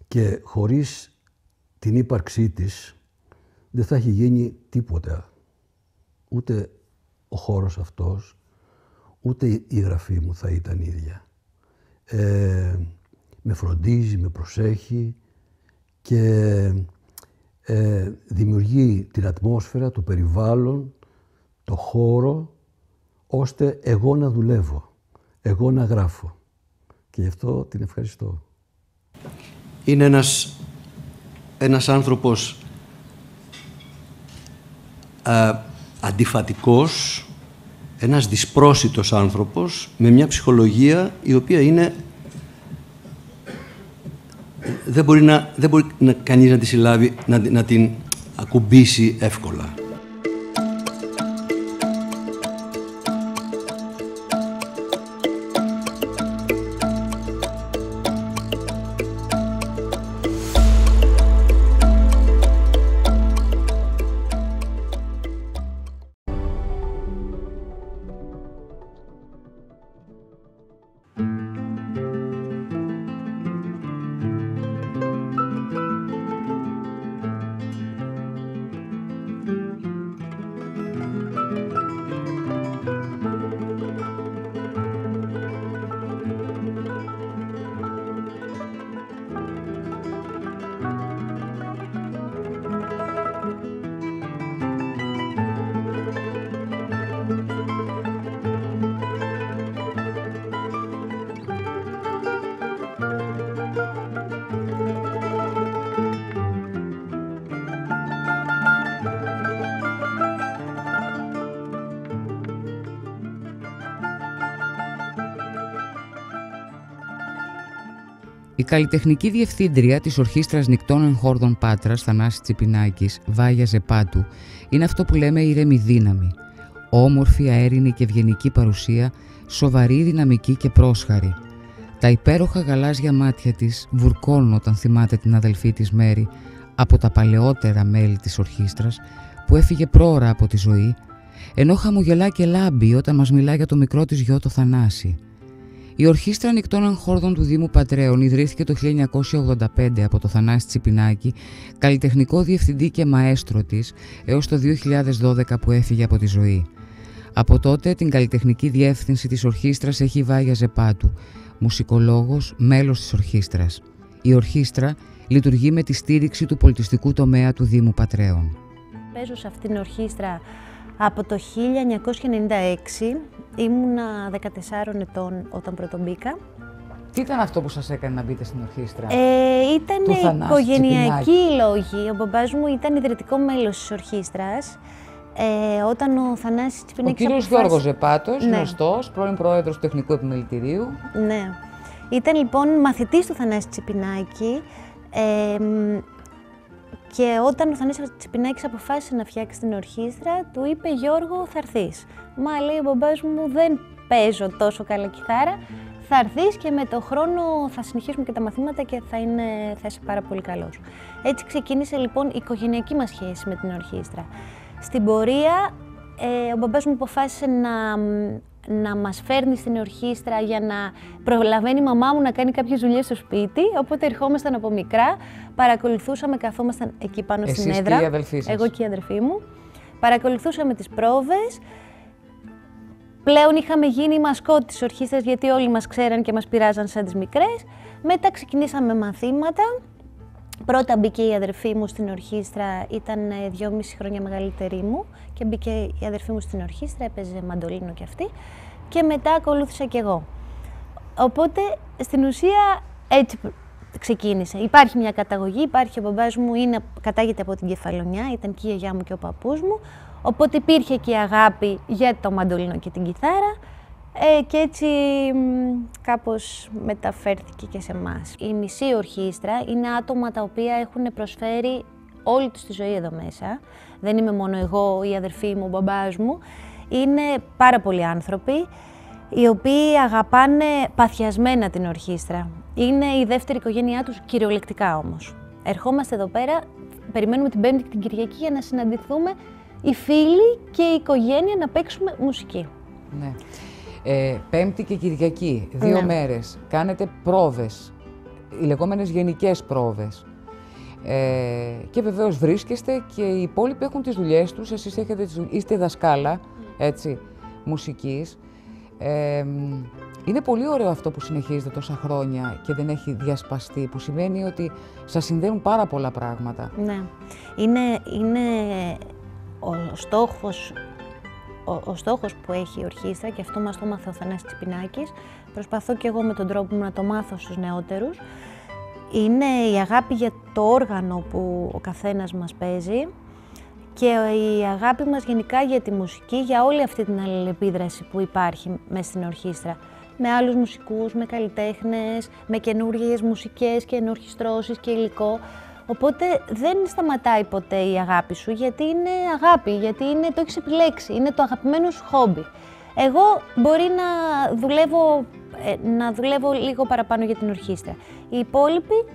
και χωρίς την ύπαρξή της δεν θα έχει γίνει τίποτα. Ούτε ο χώρος αυτός, ούτε η γραφή μου θα ήταν ίδια. Ε, με φροντίζει, με προσέχει και ε, δημιουργεί την ατμόσφαιρα, το περιβάλλον, το χώρο, ώστε εγώ να δουλεύω, εγώ να γράφω. Και γι' αυτό την ευχαριστώ. Είναι ένας, ένας άνθρωπος αντιφατικός, ένας δυσπρόσιτος άνθρωπος με μια ψυχολογία η οποία είναι δεν μπορεί, να, δεν μπορεί να, κανείς να τη συλλάβει, να, να την ακουμπήσει εύκολα. Καλλιτεχνική διευθύντρια της Ορχήστρας Νικτών Εγχόρδων Πάτρας, Θανάσης Τσιπινάκης, Βάγια Ζεπάτου, είναι αυτό που λέμε ήρεμη δύναμη. Όμορφη, αέρινη και ευγενική παρουσία, σοβαρή, δυναμική και πρόσχαρη. Τα υπέροχα γαλάζια μάτια της βουρκώνουν όταν θυμάται την αδελφή της Μέρη από τα παλαιότερα μέλη της ορχήστρας που έφυγε πρόωρα από τη ζωή, ενώ χαμογελά και λάμπει όταν μας μιλά για το μικρό της γιο το Θανάση. Η Ορχήστρα Ανοιχτών Αγχόρδων του Δήμου Πατρέων ιδρύθηκε το 1985 από το Θανάση Τσιπινάκη, καλλιτεχνικό διευθυντή και μαέστρο της, έως το 2012 που έφυγε από τη ζωή. Από τότε την καλλιτεχνική διεύθυνση της ορχήστρας έχει η Βάγια Ζεπάτου, μουσικολόγος, μέλος της ορχήστρας. Η ορχήστρα λειτουργεί με τη στήριξη του πολιτιστικού τομέα του Δήμου Πατρέων. Παίζω σε αυτήν την ορχήστρα από το 1996. Ήμουνα 14 ετών όταν πρωτομπήκα. Τι ήταν αυτό που σας έκανε να μπείτε στην ορχήστρα; Ε, ήταν οικογενειακή λόγη. Ο μπαμπάς μου ήταν ιδρυτικό μέλος της ορχήστρας. Ε, όταν ο Θανάσης Τσιπινέκης Ο κύριος αποφάσισε... Γιώργος Ζεπάτος, ναι. γνωστός, πρώην πρόεδρος του Τεχνικού Επιμελητηρίου. Ναι. Ήταν λοιπόν μαθητής του Θανάση Τσιπινάκη ε, και όταν ο Θανάσης Τσιπινάκης αποφάσισε να φτιάξει την ορχήστρα, του είπε «Γιώργο, θα έρθεις». Μα λέει ο μπαμπάς μου «Δεν παίζω τόσο καλά κιθάρα, θα έρθεις και με το χρόνο θα συνεχίσουμε και τα μαθήματα και θα, είναι, θα είσαι πάρα πολύ καλός». Έτσι ξεκίνησε λοιπόν η οικογενειακή μας σχέση με την ορχήστρα. Στην πορεία, ε, ο μπαμπάς μου αποφάσισε να, να μας φέρνει στην ορχήστρα για να προλαβαίνει η μαμά μου να κάνει κάποιες δουλειές στο σπίτι, οπότε ερχόμασταν από μικρά, παρακολουθούσαμε, καθόμασταν εκεί πάνω Εσείς στην έδρα. Και η αδελφή σας. Εγώ και η αδερφή μου. Παρακολουθούσαμε τις πρόβες. Πλέον είχαμε γίνει η μασκότ της ορχήστρας γιατί όλοι μας ξέραν και μας πειράζαν σαν τις μικρές. Μετά ξεκινήσαμε μαθήματα. Πρώτα μπήκε η αδερφή μου στην ορχήστρα, ήταν ε, δυόμιση χρόνια μεγαλύτερη μου και μπήκε η αδερφή μου στην ορχήστρα, έπαιζε μαντολίνο κι αυτή και μετά ακολούθησα κι εγώ. Οπότε στην ουσία έτσι ξεκίνησε. Υπάρχει μια καταγωγή, υπάρχει ο μπαμπάς μου, είναι, κατάγεται από την Κεφαλονιά, ήταν και η γιαγιά μου και ο παππούς μου, οπότε υπήρχε και η αγάπη για το μαντολίνο και την κιθάρα ε, και έτσι κάπως μεταφέρθηκε και σε εμάς. Η μισή ορχήστρα είναι άτομα τα οποία έχουν προσφέρει όλη τους τη ζωή εδώ μέσα. Δεν είμαι μόνο εγώ, η αδερφή μου, ο μπαμπάς μου. Είναι πάρα πολλοί άνθρωποι οι οποίοι αγαπάνε παθιασμένα την ορχήστρα. Είναι η δεύτερη οικογένειά τους κυριολεκτικά όμως. Ερχόμαστε εδώ πέρα, περιμένουμε την Πέμπτη και την Κυριακή για να συναντηθούμε οι φίλοι και η οικογένεια να παίξουμε μουσική. Ναι. Ε, πέμπτη και Κυριακή, δύο Ναι. μέρες, κάνετε πρόβες, οι λεγόμενες γενικές πρόβες. Ε, και βεβαίως βρίσκεστε και οι υπόλοιποι έχουν τις δουλειές τους, εσείς έχετε τις δουλ- είστε δασκάλα, έτσι, μουσικής. Ε, μ, είναι πολύ ωραίο αυτό που συνεχίζετε τόσα χρόνια και δεν έχει διασπαστεί, που σημαίνει ότι σας συνδέουν πάρα πολλά πράγματα. Ναι. Είναι, είναι ο στόχος, ο, ο στόχος που έχει η ορχήστρα και αυτό μας το μάθε ο Θανάσης Τσιπινάκης. Προσπαθώ και εγώ με τον τρόπο μου να το μάθω στους νεότερους. Είναι η αγάπη για το όργανο που ο καθένας μας παίζει και η αγάπη μας γενικά για τη μουσική, για όλη αυτή την αλληλεπίδραση που υπάρχει μέσα στην ορχήστρα. Με άλλους μουσικούς, με καλλιτέχνες, με καινούργιες μουσικές και ενορχιστρώσεις και υλικό. Οπότε δεν σταματάει ποτέ η αγάπη σου, γιατί είναι αγάπη, γιατί είναι, το έχεις επιλέξει, είναι το αγαπημένο σου χόμπι. Εγώ μπορεί να δουλεύω, ε, να δουλεύω λίγο παραπάνω για την ορχήστρα. Οι υπόλοιποι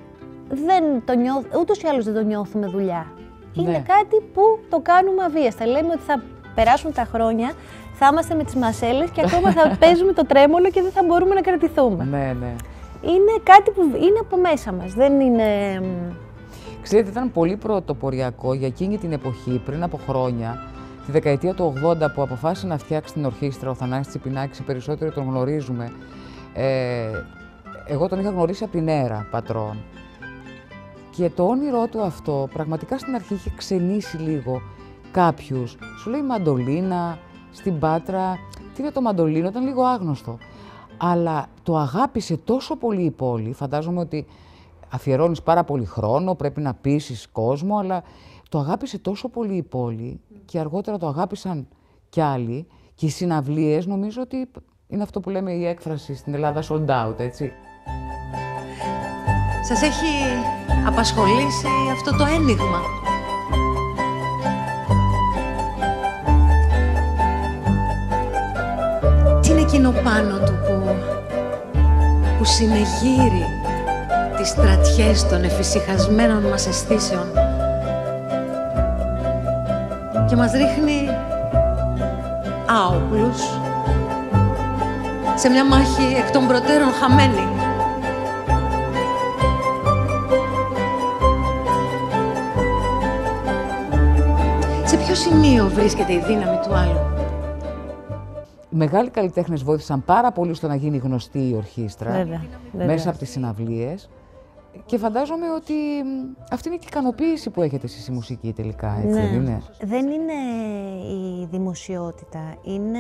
δεν το νιώθ, ούτως ή άλλως δεν το νιώθουμε δουλειά. Είναι Ναι. κάτι που το κάνουμε αβίαστα. Λέμε ότι θα περάσουν τα χρόνια, θα είμαστε με τις μασέλες και ακόμα θα παίζουμε το τρέμολο και δεν θα μπορούμε να κρατηθούμε. Ναι, ναι. Είναι κάτι που είναι από μέσα μας, δεν είναι... μ, Ξέρετε, ήταν πολύ πρωτοποριακό για εκείνη την εποχή, πριν από χρόνια, τη δεκαετία του 80 που αποφάσισε να φτιάξει την ορχήστρα ο Θανάσης Τσιπινάκης, οι περισσότεροι τον γνωρίζουμε. Ε, εγώ τον είχα γνωρίσει από την αίρα πατρών. Και το όνειρό του αυτό πραγματικά στην αρχή είχε ξενήσει λίγο κάποιους. Σου λέει μαντολίνα, στην Πάτρα, τι είναι το μαντολίνο, ήταν λίγο άγνωστο. Αλλά το αγάπησε τόσο πολύ η πόλη, φαντάζομαι ότι αφιερώνεις πάρα πολύ χρόνο, πρέπει να πείσεις κόσμο, αλλά το αγάπησε τόσο πολύ η πόλη και αργότερα το αγάπησαν κι άλλοι και οι συναυλίες νομίζω ότι είναι αυτό που λέμε η έκφραση στην Ελλάδα sold out, έτσι. Σας έχει απασχολήσει αυτό το ένιγμα; Τι είναι εκείνο πάνω του που, που συνεγείρει; Τις στρατιές των εφησυχασμένων μας αισθήσεων και μας ρίχνει άοπλους σε μια μάχη εκ των προτέρων χαμένη. Σε ποιο σημείο βρίσκεται η δύναμη του άλλου; Οι μεγάλοι καλλιτέχνες βοήθησαν πάρα πολύ στο να γίνει γνωστή η ορχήστρα Βέβαια, βέβαια. μέσα από τις συναυλίες και φαντάζομαι ότι μ, αυτή είναι και η ικανοποίηση που έχετε εσείς η μουσική τελικά, έτσι δεν είναι; Δεν είναι η δημοσιότητα. Είναι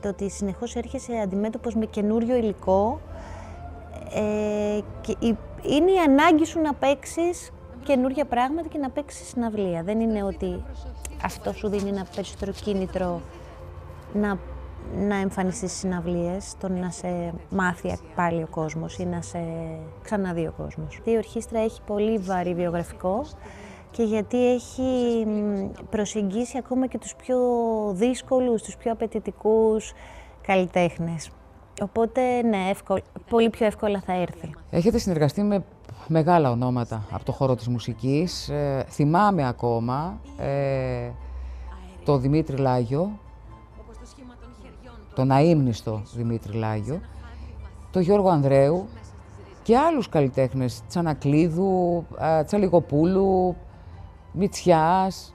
το ότι συνεχώς έρχεσαι αντιμέτωπος με καινούριο υλικό ε, και η- είναι η ανάγκη σου να παίξεις καινούρια πράγματα και να παίξεις συναυλία. Δεν είναι ότι αυτό σου δίνει ένα περισσότερο κίνητρο να, να εμφανιστείς στις συναυλίες, το να σε μάθει πάλι ο κόσμος ή να σε ξαναδεί ο κόσμος. Η ορχήστρα έχει πολύ βαρύ βιογραφικό και γιατί έχει μ, προσεγγίσει ακόμα και τους πιο δύσκολους, τους πιο απαιτητικούς καλλιτέχνες. Οπότε, ναι, εύκολα, πολύ πιο εύκολα θα έρθει. Έχετε συνεργαστεί με μεγάλα ονόματα από το χώρο της μουσικής. Ε, θυμάμαι ακόμα ε, το Δημήτρη Λάγιο, τον αείμνηστο Δημήτρη Λάγιο, τον Γιώργο Ανδρέου και άλλους καλλιτέχνες, Τσανακλείδου, ε, Τσαλιγοπούλου, Μητσιάς.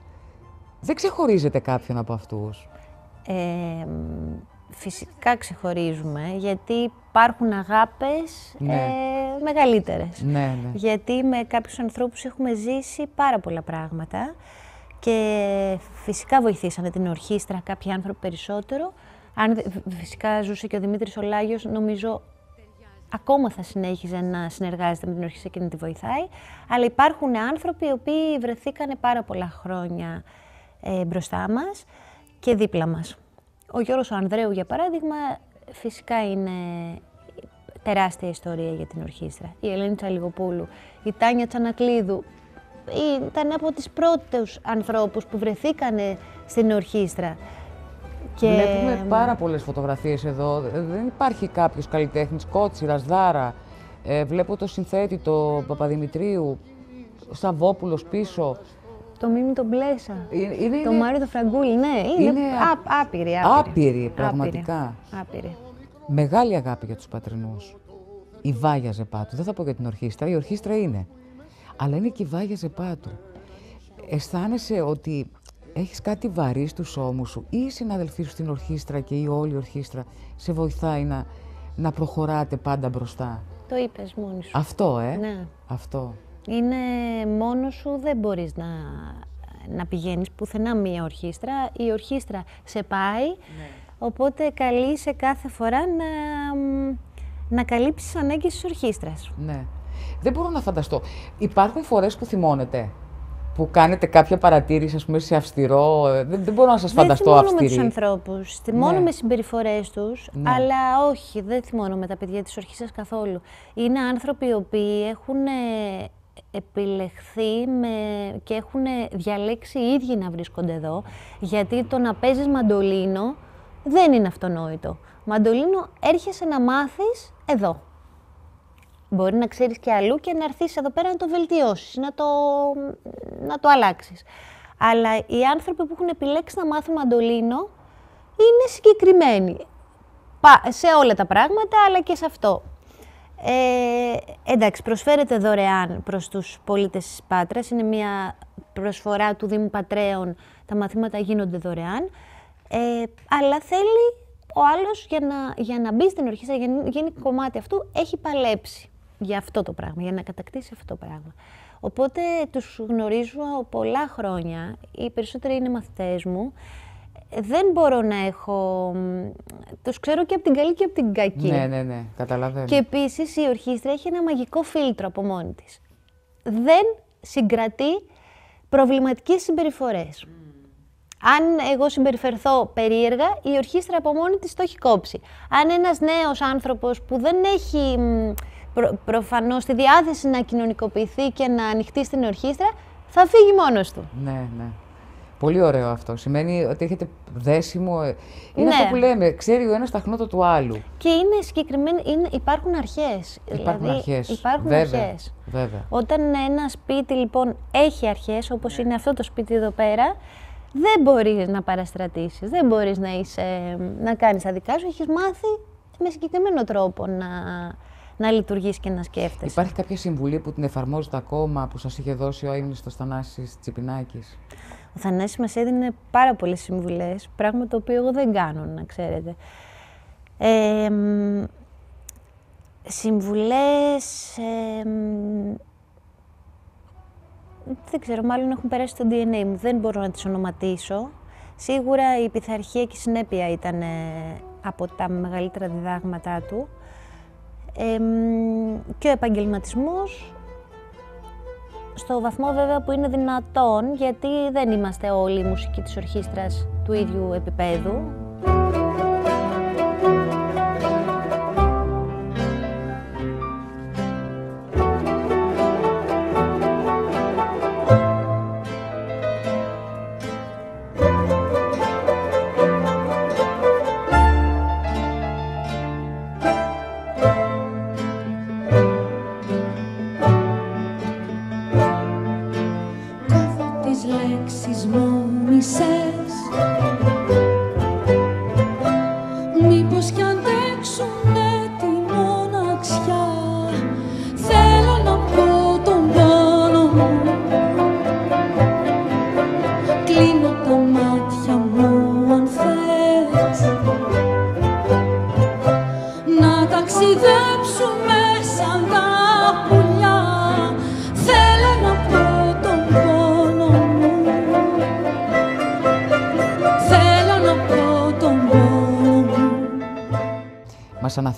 Δεν ξεχωρίζετε κάποιον από αυτούς. Ε, μ, φυσικά ξεχωρίζουμε, γιατί υπάρχουν αγάπες Ναι. ε, μεγαλύτερες. Ναι, ναι. Γιατί με κάποιους ανθρώπους έχουμε ζήσει πάρα πολλά πράγματα και φυσικά βοηθήσανε την ορχήστρα κάποιοι άνθρωποι περισσότερο. Αν δε- φυσικά ζούσε και ο Δημήτρης Ολάγιος, νομίζω ακόμα θα συνέχιζε να συνεργάζεται με την ορχήστρα και να τη βοηθάει. Αλλά υπάρχουν άνθρωποι οι οποίοι βρεθήκανε πάρα πολλά χρόνια ε, μπροστά μας και δίπλα μας. Ο Γιώργος ο Ανδρέου, για παράδειγμα, φυσικά είναι τεράστια ιστορία για την ορχήστρα. Η Ελένη Τσαλιγοπούλου, η Τάνια Τσανακλείδου, ή- ήταν από τις πρώτους ανθρώπους που βρεθήκανε στην ορχήστρα. Και... Βλέπουμε πάρα πολλές φωτογραφίες εδώ. Ε, Δεν υπάρχει κάποιος καλλιτέχνης, Κότσιρας, Δάρα. Ε, βλέπω το συνθέτη, το Παπαδημητρίου, Σαββόπουλος πίσω. Το Μίμη τον Μπλέσα. Είναι- είναι- το είναι- Μάριο το Φραγκούλη, ναι. Είναι, Είναι ά- άπειροι, άπειροι. άπειροι, πραγματικά. Άπειροι. Μεγάλη αγάπη για τους πατρινούς. Η Βάγια Ζεπάτου. Δεν θα πω για την ορχήστρα, η ορχήστρα είναι. Αλλά είναι και η Βάγια Ζεπάτου. Αισθάνεσαι ότι έχεις κάτι βαρύ στους ώμους σου ή οι συναδελφοί σου στην ορχήστρα και η όλη ορχήστρα σε βοηθάει να, να προχωράτε πάντα μπροστά; Το είπες μόνη σου. Αυτό, ε; Ναι. Αυτό. Είναι μόνο σου, δεν μπορείς να, να πηγαίνεις πουθενά μία ορχήστρα. Η ορχήστρα σε πάει, οπότε καλείσαι κάθε φορά να, μ, να καλύψεις τις ανάγκες της ορχήστρας. Ναι. Δεν μπορώ να φανταστώ. Υπάρχουν φορές που θυμώνετε, που κάνετε κάποια παρατήρηση, ας πούμε, σε αυστηρό. ε, Δεν, δεν μπορώ να σας φανταστώ δεν θυμώνω με αυστηρή. τους ανθρώπους, θυμώνω Ναι. με συμπεριφορές τους, Ναι. αλλά όχι, δεν θυμώνω με τα παιδιά της ορχήστρας καθόλου. Είναι άνθρωποι οι οποίοι έχουν ε, επιλεχθεί με, και έχουν διαλέξει οι ίδιοι να βρίσκονται εδώ, γιατί το να παίζεις μαντολίνο δεν είναι αυτονόητο. Μαντολίνο έρχεσαι να μάθεις εδώ. Μπορεί να ξέρεις και αλλού και να έρθεις εδώ πέρα να το βελτιώσεις, να το, να το αλλάξεις. Αλλά οι άνθρωποι που έχουν επιλέξει να μάθουν μαντολίνο είναι συγκεκριμένοι. Πα- σε όλα τα πράγματα, αλλά και σε αυτό. Ε, εντάξει, προσφέρεται δωρεάν προς τους πολίτες της Πάτρας. Είναι μια προσφορά του Δήμου Πατρέων. Τα μαθήματα γίνονται δωρεάν. Ε, αλλά θέλει ο άλλος για να, για να μπει στην ορχήστρα, για να γίνει κομμάτι αυτού, έχει παλέψει για αυτό το πράγμα, για να κατακτήσει αυτό το πράγμα. Οπότε τους γνωρίζω πολλά χρόνια, οι περισσότεροι είναι μαθητές μου. Ε, Δεν μπορώ να έχω... μ, Τους ξέρω και από την καλή και από την κακή. Ναι, ναι, ναι. Καταλαβαίνω. Και επίσης η ορχήστρα έχει ένα μαγικό φίλτρο από μόνη της. Δεν συγκρατεί προβληματικές συμπεριφορές. Αν εγώ συμπεριφερθώ περίεργα, η ορχήστρα από μόνη της το έχει κόψει. Αν ένας νέος άνθρωπος που δεν έχει μ, προ, προφανώς τη διάθεση να κοινωνικοποιηθεί και να ανοιχτεί στην ορχήστρα, θα φύγει μόνος του. Ναι, ναι. Πολύ ωραίο αυτό. Σημαίνει ότι έχετε δέσιμο. ε, Είναι Ναι. αυτό που λέμε, ξέρει ο ένας τα χνότα του άλλου. Και είναι συγκεκριμένοι, είναι, υπάρχουν αρχές. Υπάρχουν δηλαδή, αρχές. Υπάρχουν Βέβαια. αρχές. Βέβαια. Όταν ένα σπίτι λοιπόν έχει αρχές, όπως είναι αυτό το σπίτι εδώ πέρα, δεν μπορείς να παραστρατήσεις, δεν μπορείς να, είσαι, να κάνεις τα δικά σου, έχεις μάθει με συγκεκριμένο τρόπο να, να λειτουργείς και να σκέφτεσαι. Υπάρχει κάποια συμβουλή που την εφαρμόζετε ακόμα, που σας είχε δώσει ο Αίγνιστος Θανάσης Τσιπινάκης; Ο Θανάσης μας έδινε πάρα πολλές συμβουλές, πράγμα το οποίο εγώ δεν κάνω, να ξέρετε. Ε, μ, συμβουλές... ε, μ, δεν ξέρω, μάλλον έχουν περάσει στο DNA μου, δεν μπορώ να τις ονοματίσω. Σίγουρα η πειθαρχία και η συνέπεια ήταν ε, από τα μεγαλύτερα διδάγματά του. Ε, μ, και ο επαγγελματισμός στο βαθμό βέβαια που είναι δυνατόν, γιατί δεν είμαστε όλοι οι μουσικοί της ορχήστρας του ίδιου επίπεδου.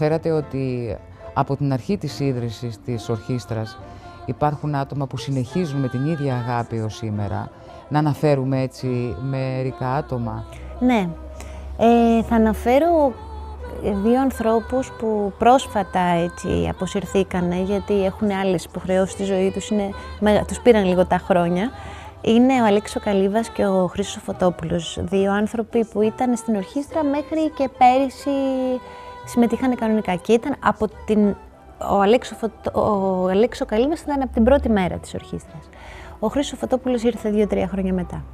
Αναφέρατε ότι από την αρχή της ίδρυσης της ορχήστρας υπάρχουν άτομα που συνεχίζουν με την ίδια αγάπη ως σήμερα. Να αναφέρουμε έτσι μερικά άτομα. Ναι. Ε, θα αναφέρω δύο ανθρώπους που πρόσφατα έτσι αποσυρθήκανε γιατί έχουν άλλες υποχρεώσεις στη ζωή τους, είναι, μεγα- τους πήραν λίγο τα χρόνια. Είναι ο Αλέξης ο Καλύβας και ο Χρήστος Φωτόπουλος, δύο άνθρωποι που ήταν στην ορχήστρα μέχρι και πέρυσι συμμετείχαν κανονικά και ήταν από την... Ο Αλέξης ο, Φωτο... ο Αλέξης ο Καλύβας ήταν από την πρώτη μέρα της ορχήστρας. Ο Χρήστος Φωτόπουλος ήρθε δύο-τρία χρόνια μετά.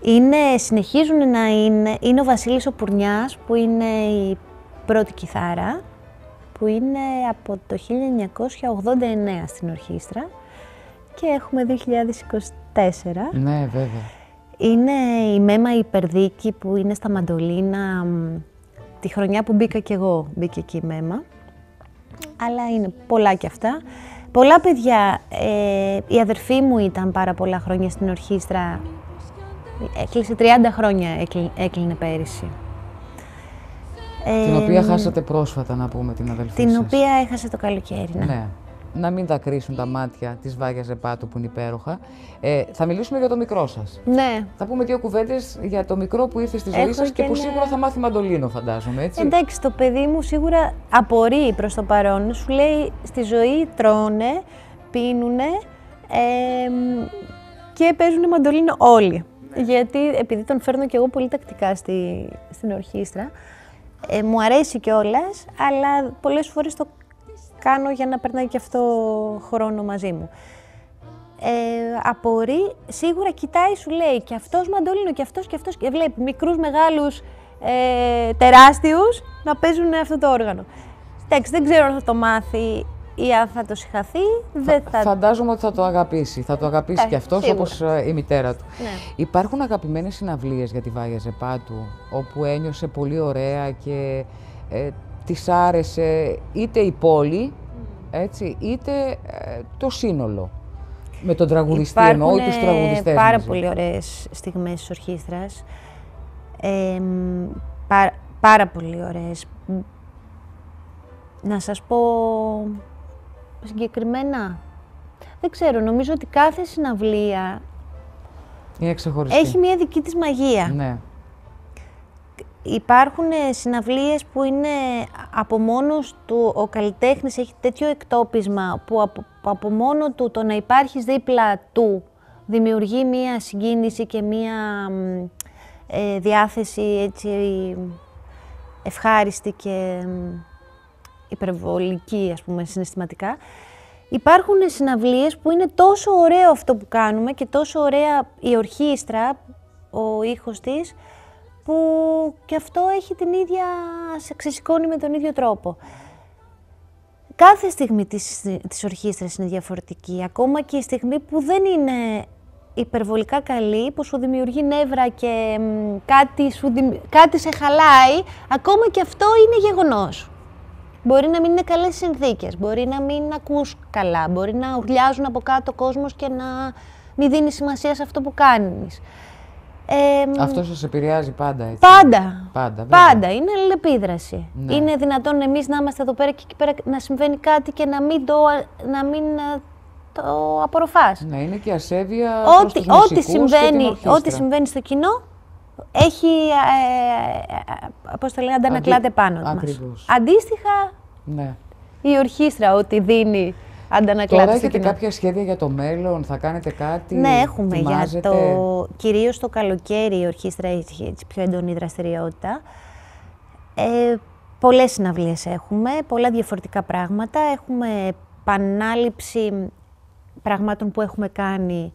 Είναι, συνεχίζουν να είναι, είναι ο Βασίλης ο Πουρνιάς που είναι η πρώτη κιθάρα που είναι από το 1989 στην ορχήστρα και έχουμε 2024. Ναι, βέβαια. Είναι η Μέμα Υπερδίκη που είναι στα μαντολίνα μ, τη χρονιά που μπήκα κι εγώ μπήκε εκεί η Μέμα. Αλλά είναι πολλά κι αυτά. Πολλά παιδιά, ε, η αδερφή μου ήταν πάρα πολλά χρόνια στην ορχήστρα. Έκλεισε 30 χρόνια, έκλει- έκλεινε πέρυσι. την Ε, οποία χάσατε πρόσφατα, να πούμε, την αδελφή Την σας. οποία έχασε το καλοκαίρι, ναι. Ναι. Να μην δακρύσουν τα μάτια της Βάγιας Ζεπάτου που είναι υπέροχα. Ε, θα μιλήσουμε για το μικρό σας. Ναι. Θα πούμε δύο κουβέντες για το μικρό που ήρθε στη ζωή Έχω σας και, και που ένα- σίγουρα θα μάθει μαντολίνο, φαντάζομαι, έτσι. Εντάξει, το παιδί μου σίγουρα απορεί προς το παρόν. Σου λέει στη ζωή τρώνε, πίνουνε ε, και παίζουν μαντολίνο όλοι. Γιατί επειδή τον φέρνω και εγώ πολύ τακτικά στη, στην ορχήστρα, ε, μου αρέσει κιόλας, αλλά πολλές φορές το κάνω για να περνάει και αυτό χρόνο μαζί μου. Ε, απορεί, σίγουρα κοιτάει, σου λέει και αυτός μαντολίνο και αυτός και αυτός και βλέπει μικρούς, μεγάλους, ε, τεράστιους να παίζουν αυτό το όργανο. Εντάξει, δεν ξέρω αν θα το μάθει ή αν θα το συγχαθεί, δεν θα... Φαντάζομαι ότι θα το αγαπήσει. Θα το αγαπήσει Ε, και αυτός σίγουρα. όπως ε, η μητέρα του. Ναι. Υπάρχουν αγαπημένες συναυλίες για τη Βάγια Ζεπάτου, όπου ένιωσε πολύ ωραία και ε, της άρεσε είτε η πόλη, έτσι, είτε ε, το σύνολο. Με τον τραγουδιστή εννοώ, ή τους Υπάρχουν, ε, τραγουδιστές πάρα μαζί. πολύ ωραίες στιγμές της ορχήστρας. Ε, μ, πά- πάρα πολύ ωραίες. Μ, Να σας πω συγκεκριμένα. Δεν ξέρω, νομίζω ότι κάθε συναυλία Είναι ξεχωριστή. έχει μια δική της μαγεία. Ναι. Υπάρχουν ε, συναυλίες που είναι από μόνος του, ο καλλιτέχνης έχει τέτοιο εκτόπισμα που από, από μόνο του το να υπάρχεις δίπλα του δημιουργεί μία συγκίνηση και μία ε, διάθεση έτσι ευχάριστη και υπερβολική, ας πούμε, συναισθηματικά. Υπάρχουν συναυλίες που είναι τόσο ωραίο αυτό που κάνουμε και τόσο ωραία η ορχήστρα, ο ήχος της, που και αυτό έχει την ίδια, σε ξεσηκώνει με τον ίδιο τρόπο. Κάθε στιγμή της, της ορχήστρας είναι διαφορετική, ακόμα και η στιγμή που δεν είναι υπερβολικά καλή, που σου δημιουργεί νεύρα και κάτι, σου, κάτι σε χαλάει, ακόμα και αυτό είναι γεγονός. Μπορεί να μην είναι καλές συνθήκες, μπορεί να μην ακούς καλά, μπορεί να ουρλιάζουν από κάτω ο κόσμος και να μην δίνεις σημασία σε αυτό που κάνεις. Ε, αυτό σας επηρεάζει πάντα, έτσι. Πάντα. Πάντα, πάντα. Είναι αλληλεπίδραση. Ναι. Είναι δυνατόν εμείς να είμαστε εδώ πέρα και εκεί πέρα να συμβαίνει κάτι και να μην το, να μην ε, το απορροφάς. Ναι, είναι και ασέβεια ό,τι, ό,τι συμβαίνει, ό,τι συμβαίνει στο κοινό έχει, ε, ε, πώς το λένε, αντανακλάται πάνω μας. Αντίστοιχα, ναι. η ορχήστρα ότι δίνει αντανακλάται Τώρα έχετε κάποια σχέδια για το μέλλον, θα κάνετε κάτι, Ναι, έχουμε για το, κυρίως το καλοκαίρι η ορχήστρα έχει πιο έντονη δραστηριότητα. Ε, πολλές συναυλίες έχουμε, πολλά διαφορετικά πράγματα. Έχουμε επανάληψη πραγμάτων που έχουμε κάνει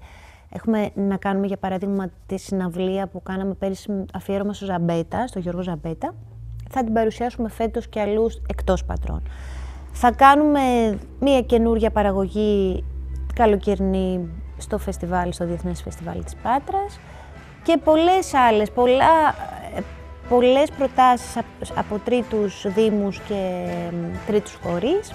Έχουμε να κάνουμε για παράδειγμα τη συναυλία που κάναμε πέρυσι αφιέρωμα στο Ζαμπέτα, στο Γιώργο Ζαμπέτα. Θα την παρουσιάσουμε φέτος και αλλού εκτός πατρών. Θα κάνουμε μία καινούργια παραγωγή καλοκαιρινή στο φεστιβάλ, στο Διεθνές Φεστιβάλ της Πάτρας και πολλές άλλες, πολλά, ε, πολλές προτάσεις από τρίτους δήμους και τρίτους φορείς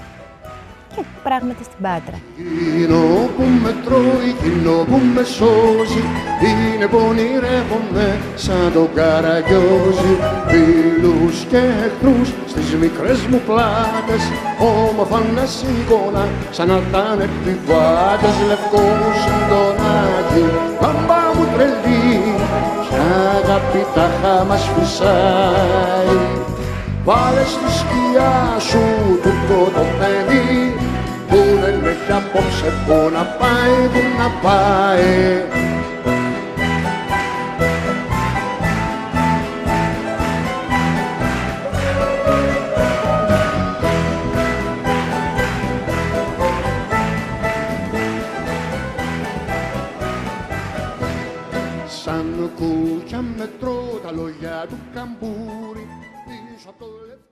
και πράγματι στην Πάτρα. Εκείνο που με τρώει, εκείνο που με σώζει είναι που ονειρεύομαι σαν τον καραγκιόζη. Φίλους και εχθρούς στις μικρές μου πλάτες όμορφα να σήκωνα σαν να ήταν επιβάτες λευκό μου συντονάκι μπαμπά μου τρελή ποια αγάπη τα μας φυσάει Βάλε στη σκιά σου του το παιδί που δεν έχει απόψε που να πάει, που να πάει. Σαν κούκια μετρώ τα λόγια του καμπούρι πίσω από το